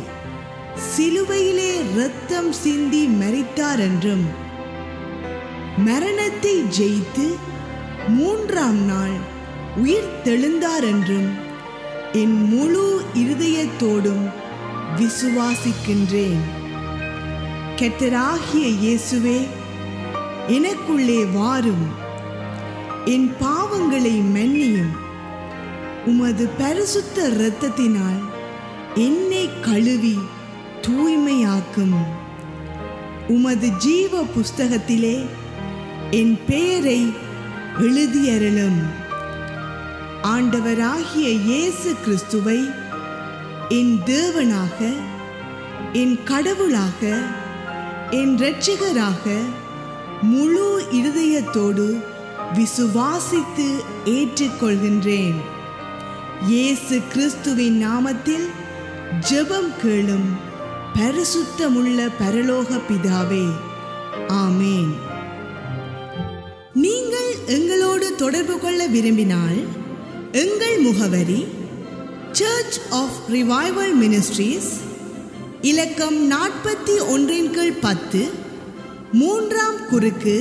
சிலுவையிலே இரத்தம் சிந்தி மறித்தார் என்றும் மரணத்தை ஜெயித்து மூன்றாம் நாள் உயிர் தெழுந்தார் என்றும் என் முழு இருதயத்தோடும் விசுவாசிக்கின்றேன். கெட்டராகிய இயேசுவே எனக்குள்ளே வாரும். என் பாவங்களை மன்னியும். உமது பரிசுத்த இரத்தத்தினால் என்னை கழுவி தூய்மையாக்கும். உமது ஜீவ புஸ்தகத்திலே என் பெயரை எழுதியருளும். ஆண்டவராகிய இயேசு கிறிஸ்துவை என் தேவனாக என் கடவுளாக என் இரட்சகராக முழு இருதயத்தோடு விசுவாசித்து ஏற்றுக்கொள்கின்றேன். இயேசு கிறிஸ்துவின் நாமத்தில் ஜெபம் கேளும் பரிசுத்தமுள்ள பரலோக பிதாவே ஆமேன். நீங்கள் எங்களோடு தொடர்பு கொள்ள விரும்பினால் எங்கள் முகவரி சர்ச் ஆஃப் ரிவைவல் மினிஸ்ட்ரீஸ் இலக்கம் நாற்பத்தி ஒன்றின் கீழ் பத்து மூன்றாம் குறுக்கு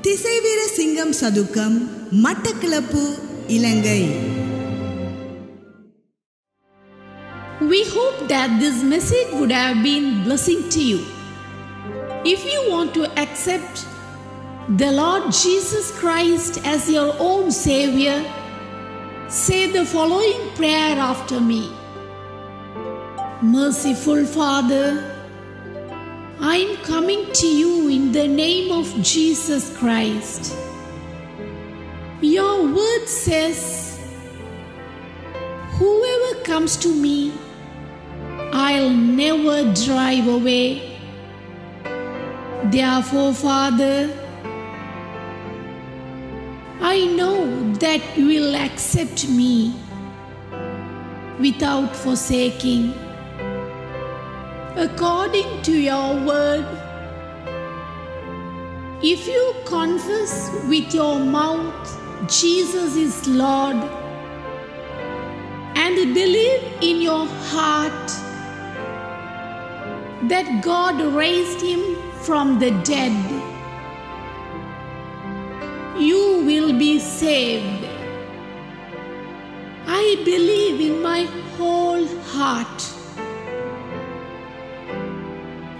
திசைவீர சிங்கம் சதுக்கம் மட்டக்கிளப்பு இலங்கை We hope that this message would have been blessing to you. If you want to accept the Lord Jesus Christ as your own Savior, say the following prayer after me. Merciful Father, I am coming to you in the name of Jesus Christ. Your word says, Whoever comes to me, I'll never drive away. Therefore, Father, I know that you will accept me without forsaking. According to your word, if you confess with your mouth Jesus is Lord and believe in your heart that God raised him from the dead, you will be saved. I believe in my whole heart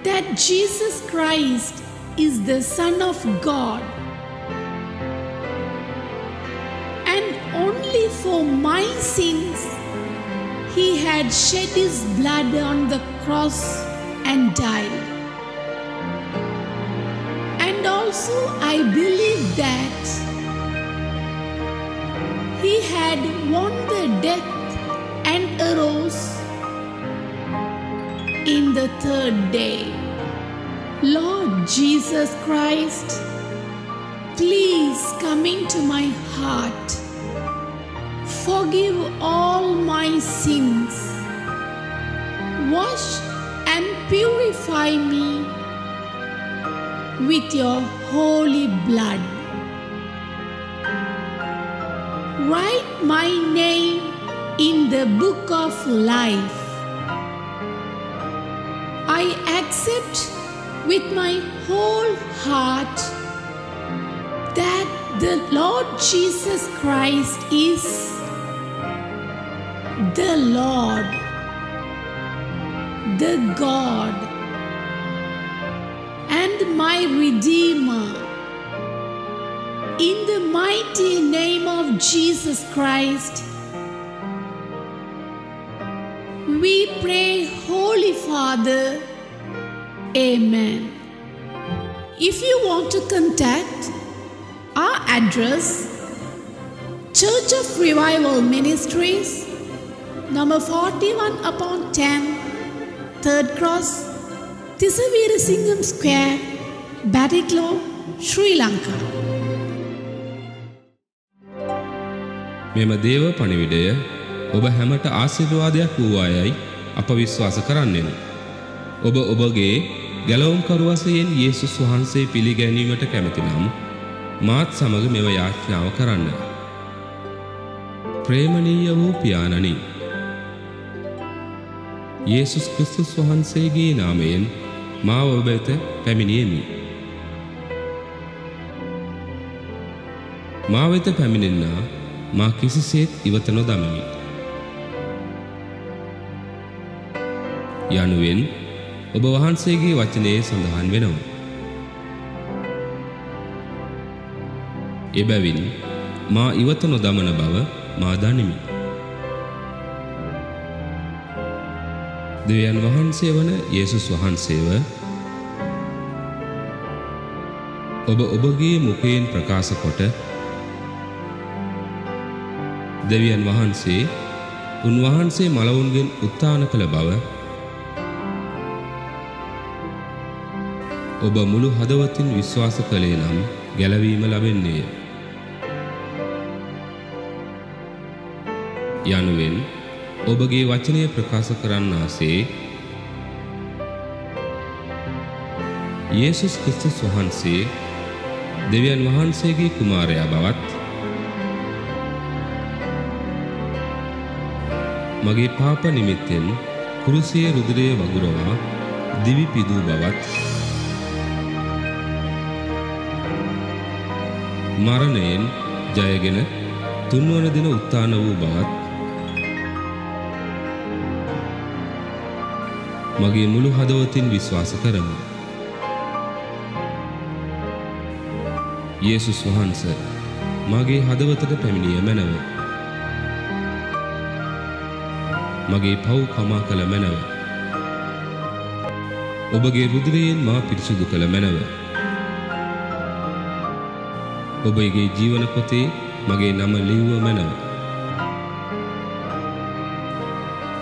that Jesus Christ is the Son of God. And only for my sins he had shed his blood on the cross and died. And also, I believe that he had won the death and arose in the third day. Lord Jesus Christ, please come into my heart. Forgive all my sins. Wash and purify me with your holy blood. Write my name in the book of life. I accept with my whole heart that the Lord Jesus Christ is the Lord, the God, and my Redeemer. In the mighty name of Jesus Christ, we pray, Holy Father. Amen. If you want to contact our address, Church of Revival Ministries, number 41 upon 10, Third Cross, Tisavira Singham Square, Batiklo, Sri Lanka. මෙම දේව පණිවිඩය ඔබ හැමට ආශිර්වාදයක් වූවායයි අප විශ්වාස කරන්නෙමු. ඔබ ඔබගේ ගැලවුම්කරු වශයෙන් යේසුස් වහන්සේ පිළිගැනීමට කැමති නම් මාත් සමග මෙව යාඥාව කරන්න. ප්‍රේමණීය වූ පියාණනි යේසුස් ක්‍රිස්තුස් වහන්සේගේ නාමයෙන් මාව ඔබ වෙත පැමිණියෙමි. මා වෙත පැමිණෙන්නා මා කිසිසේත් ඉවත නොදමමි. යනුවෙන් ඔබ වහන්සේගේ වචනයේ සඳහන් වෙනවා. එබැවින් මා ඉවත නොදමන බව මා දනිමි. දෙවියන් වහන්සේ වන යේසුස් වහන්සේව ඔබ ඔබගේ මුකයෙන් ප්‍රකාශ කොට දෙවියන් වහන්සේ උන්වහන්සේ මලවුන්ගෙන් උත්තාන කළ බව ඔබ මුළු හදවතින් විශ්වාස කළේ නම් ගැලවීම ලබෙන්නේය. යනුවෙන් ඔබගේ වචනය ප්‍රකාශ කරන්නාසේ යේසුස් ක්‍රිස්තුස් වහන්සේ දෙවියන් වහන්සේගේ කුමාරයා බවත් මගේ පාප නිමිත්තෙන් කුරුසියේ රුධිරය වගුරවා දිවි පිදූ බවත් මරණයෙන් ජයගෙන තුන්වන දින උත්තාන වූ බවත් මගේ මුළු හදවතින් විශ්වාස කරමි. යේසුස් වහන්ස මගේ හදවතට පැමිණිය මැනව. මගේ පව් කමා කළ මැනව. ඔබගේ රුධිරයෙන් මා පිරිසුදු කළ මැනව. ඔබගේ ජීවන පොතේ මගේ නම ලිව්ව මැනව.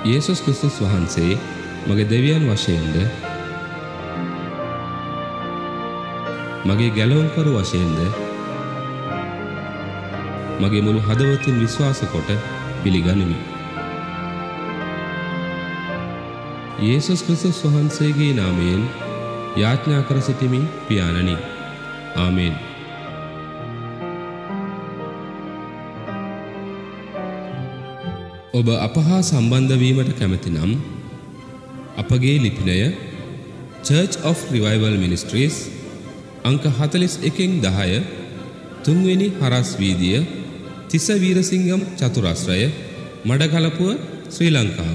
යේසුස් ක්‍රිස්තුස් වහන්සේ මගේ දෙවියන් වශයෙන්ද මගේ ගැලවුම්කරු වශයෙන්ද මගේ මුළු හදවතින් විශ්වාස කොට පිළිගනිමි. යේසුස් ක්‍රිස්තුස් වහන්සේගේ නාමයෙන් යාඥා කර සිටිමි පියාණනි. ආමේන්. ඔබ අප හා සම්බන්ධ වීමට කැමති නම් අපගේ ලිපිනය Church of Revival Ministries අංක 41 10 තුන්වෙනි හරස් වීදිය තිස වීරසිංගම් චතුරස්‍රය මඩකලපුව ශ්‍රී ලංකාව